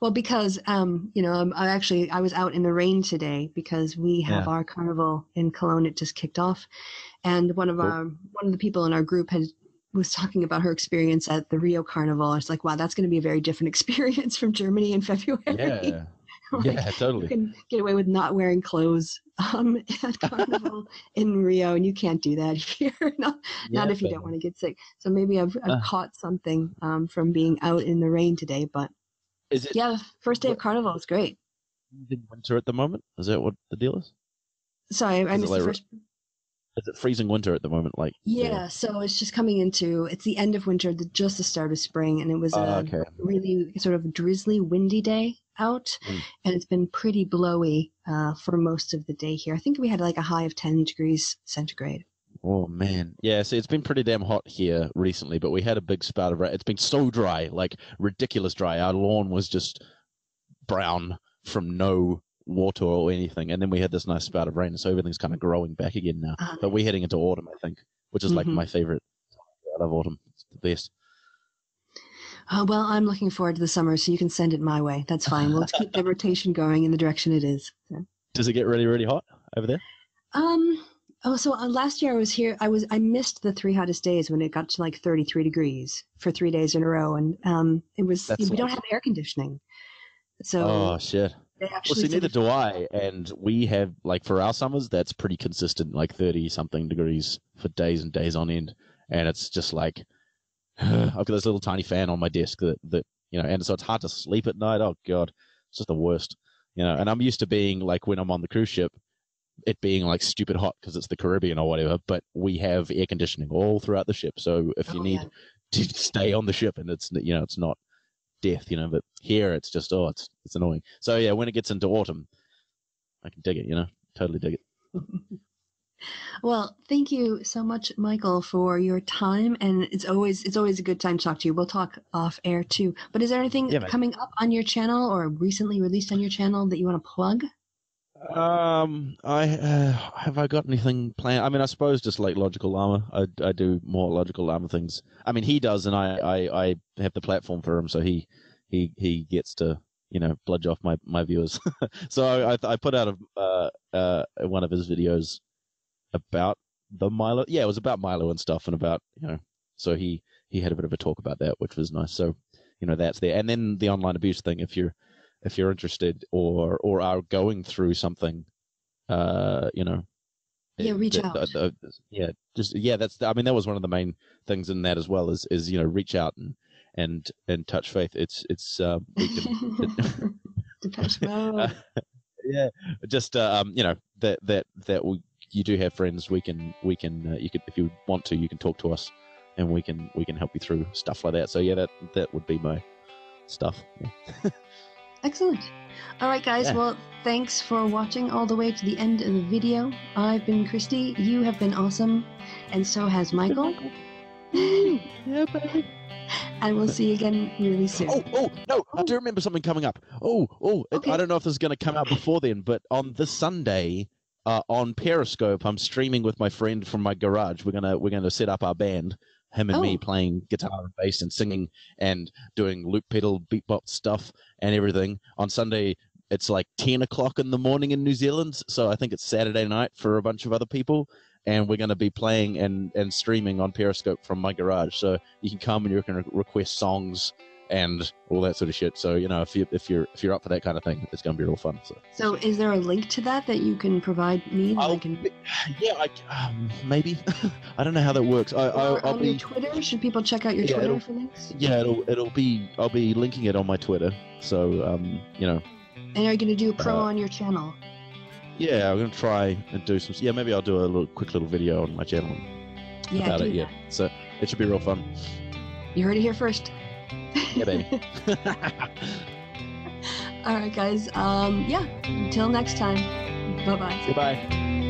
Well, because um, you know, I'm, I actually I was out in the rain today because we have Yeah. our carnival in Cologne. It just kicked off, and one of Cool. our one of the people in our group had was talking about her experience at the Rio Carnival. It's like, wow, that's going to be a very different experience from Germany in February. Yeah, Like, yeah, You totally. can get away with not wearing clothes um, at Carnival in Rio, and you can't do that if you're not not Yeah, if you but don't want to get sick. So maybe I've, I've Uh. caught something um, from being out in the rain today. But Is it yeah, first day of Carnival is great. winter at the moment? Is that what the deal is? Sorry, I Is it missed like the first. Is it freezing winter at the moment? Like Yeah, so it's just coming into it's the end of winter, the, just the start of spring, and it was Oh, a okay. really sort of drizzly, windy day out, Mm. and it's been pretty blowy uh, for most of the day here. I think we had like a high of ten degrees centigrade. Oh man, yeah. See, it's been pretty damn hot here recently, but we had a big spout of rain. It's been so dry, like ridiculous dry. Our lawn was just brown from no water or anything, and then we had this nice spout of rain, so everything's kind of growing back again now. Uh, But we're heading into autumn, I think, which is like Mhm. my favorite. I love autumn. It's the best. uh, well, I'm looking forward to the summer, so you can send it my way. That's fine. We'll keep the rotation going in the direction it is. So. Does it get really, really hot over there? Um. Oh, so uh, last year I was here. I was I missed the three hottest days when it got to like 33 degrees for three days in a row, and um, it was That's we don't have air conditioning, so Oh shit. They Well, actually see, sort neither do I. And we have, like, for our summers, that's pretty consistent, like 30 something degrees for days and days on end. And it's just like, I've got this little tiny fan on my desk that, that, you know, and so it's hard to sleep at night. Oh, God. It's just the worst, you know. And I'm used to being, like, when I'm on the cruise ship, it being like stupid hot because it's the Caribbean or whatever, but we have air conditioning all throughout the ship. So if you Oh, need yeah. to stay on the ship and it's, you know, it's not death, you know, but here it's just, oh, it's, it's annoying. So yeah, when it gets into autumn, I can dig it, you know, totally dig it. Well, thank you so much, Michael, for your time, and it's always it's always a good time to talk to you. We'll talk off air too. But is there anything Yeah, coming up on your channel or recently released on your channel that you want to plug? Um, I uh, have I got anything planned? I mean, I suppose just like logical llama. I I do more logical llama things. I mean, he does, and I I, I have the platform for him, so he he he gets to you know bludge off my my viewers. so I I put out a uh uh one of his videos about the Milo. Yeah, it was about Milo and stuff, and about you know. So he he had a bit of a talk about that, which was nice. So you know that's there, and then the online abuse thing. If you're if you're interested or or are going through something, uh, you know. Yeah, reach the- out. the- the- yeah, just yeah. That's I mean that was one of the main things in that as well. Is is you know reach out and and and touch faith. It's it's um, we can, Mode. yeah, just uh, um, you know that that that we, you do have friends. We can we can uh, you could if you want to you can talk to us, and we can we can help you through stuff like that. So yeah, that that would be my stuff. Yeah. Excellent. All right, guys. Yeah. Well, thanks for watching all the way to the end of the video. I've been Kristi. You have been awesome, and so has Michael. Yeah, baby. and we'll see you again really soon. Oh, oh, no, I do remember something coming up. Oh, oh, it- Okay. I don't know if this is going to come out before then, but on this Sunday, uh, on Periscope, I'm streaming with my friend from my garage. We're gonna we're gonna set up our band, him and me Oh. playing guitar and bass and singing and doing loop pedal beatbox stuff and everything. On Sunday, it's like ten o'clock in the morning in New Zealand, so I think it's Saturday night for a bunch of other people. And we're going to be playing and, and streaming on Periscope from my garage. So you can come and you can re- request songs and all that sort of shit. So you know, if you if you're if you're up for that kind of thing, it's gonna be real fun. So So, is there a link to that that you can provide me? That I can, yeah, I um, maybe I don't know how that works. I, I, I'll on your be Twitter? Should people check out your Yeah, Twitter for links? yeah, it'll it'll be I'll be linking it on my Twitter. So um, you know, And are you going to do a pro Uh, on your channel? yeah, I'm gonna try and do some. Yeah, maybe I'll do a little quick little video on my channel Yeah, about it. Yeah, so it should be real fun. You heard it here first. Yeah, baby. All right, guys. Um, yeah. Until next time. Bye bye. Goodbye.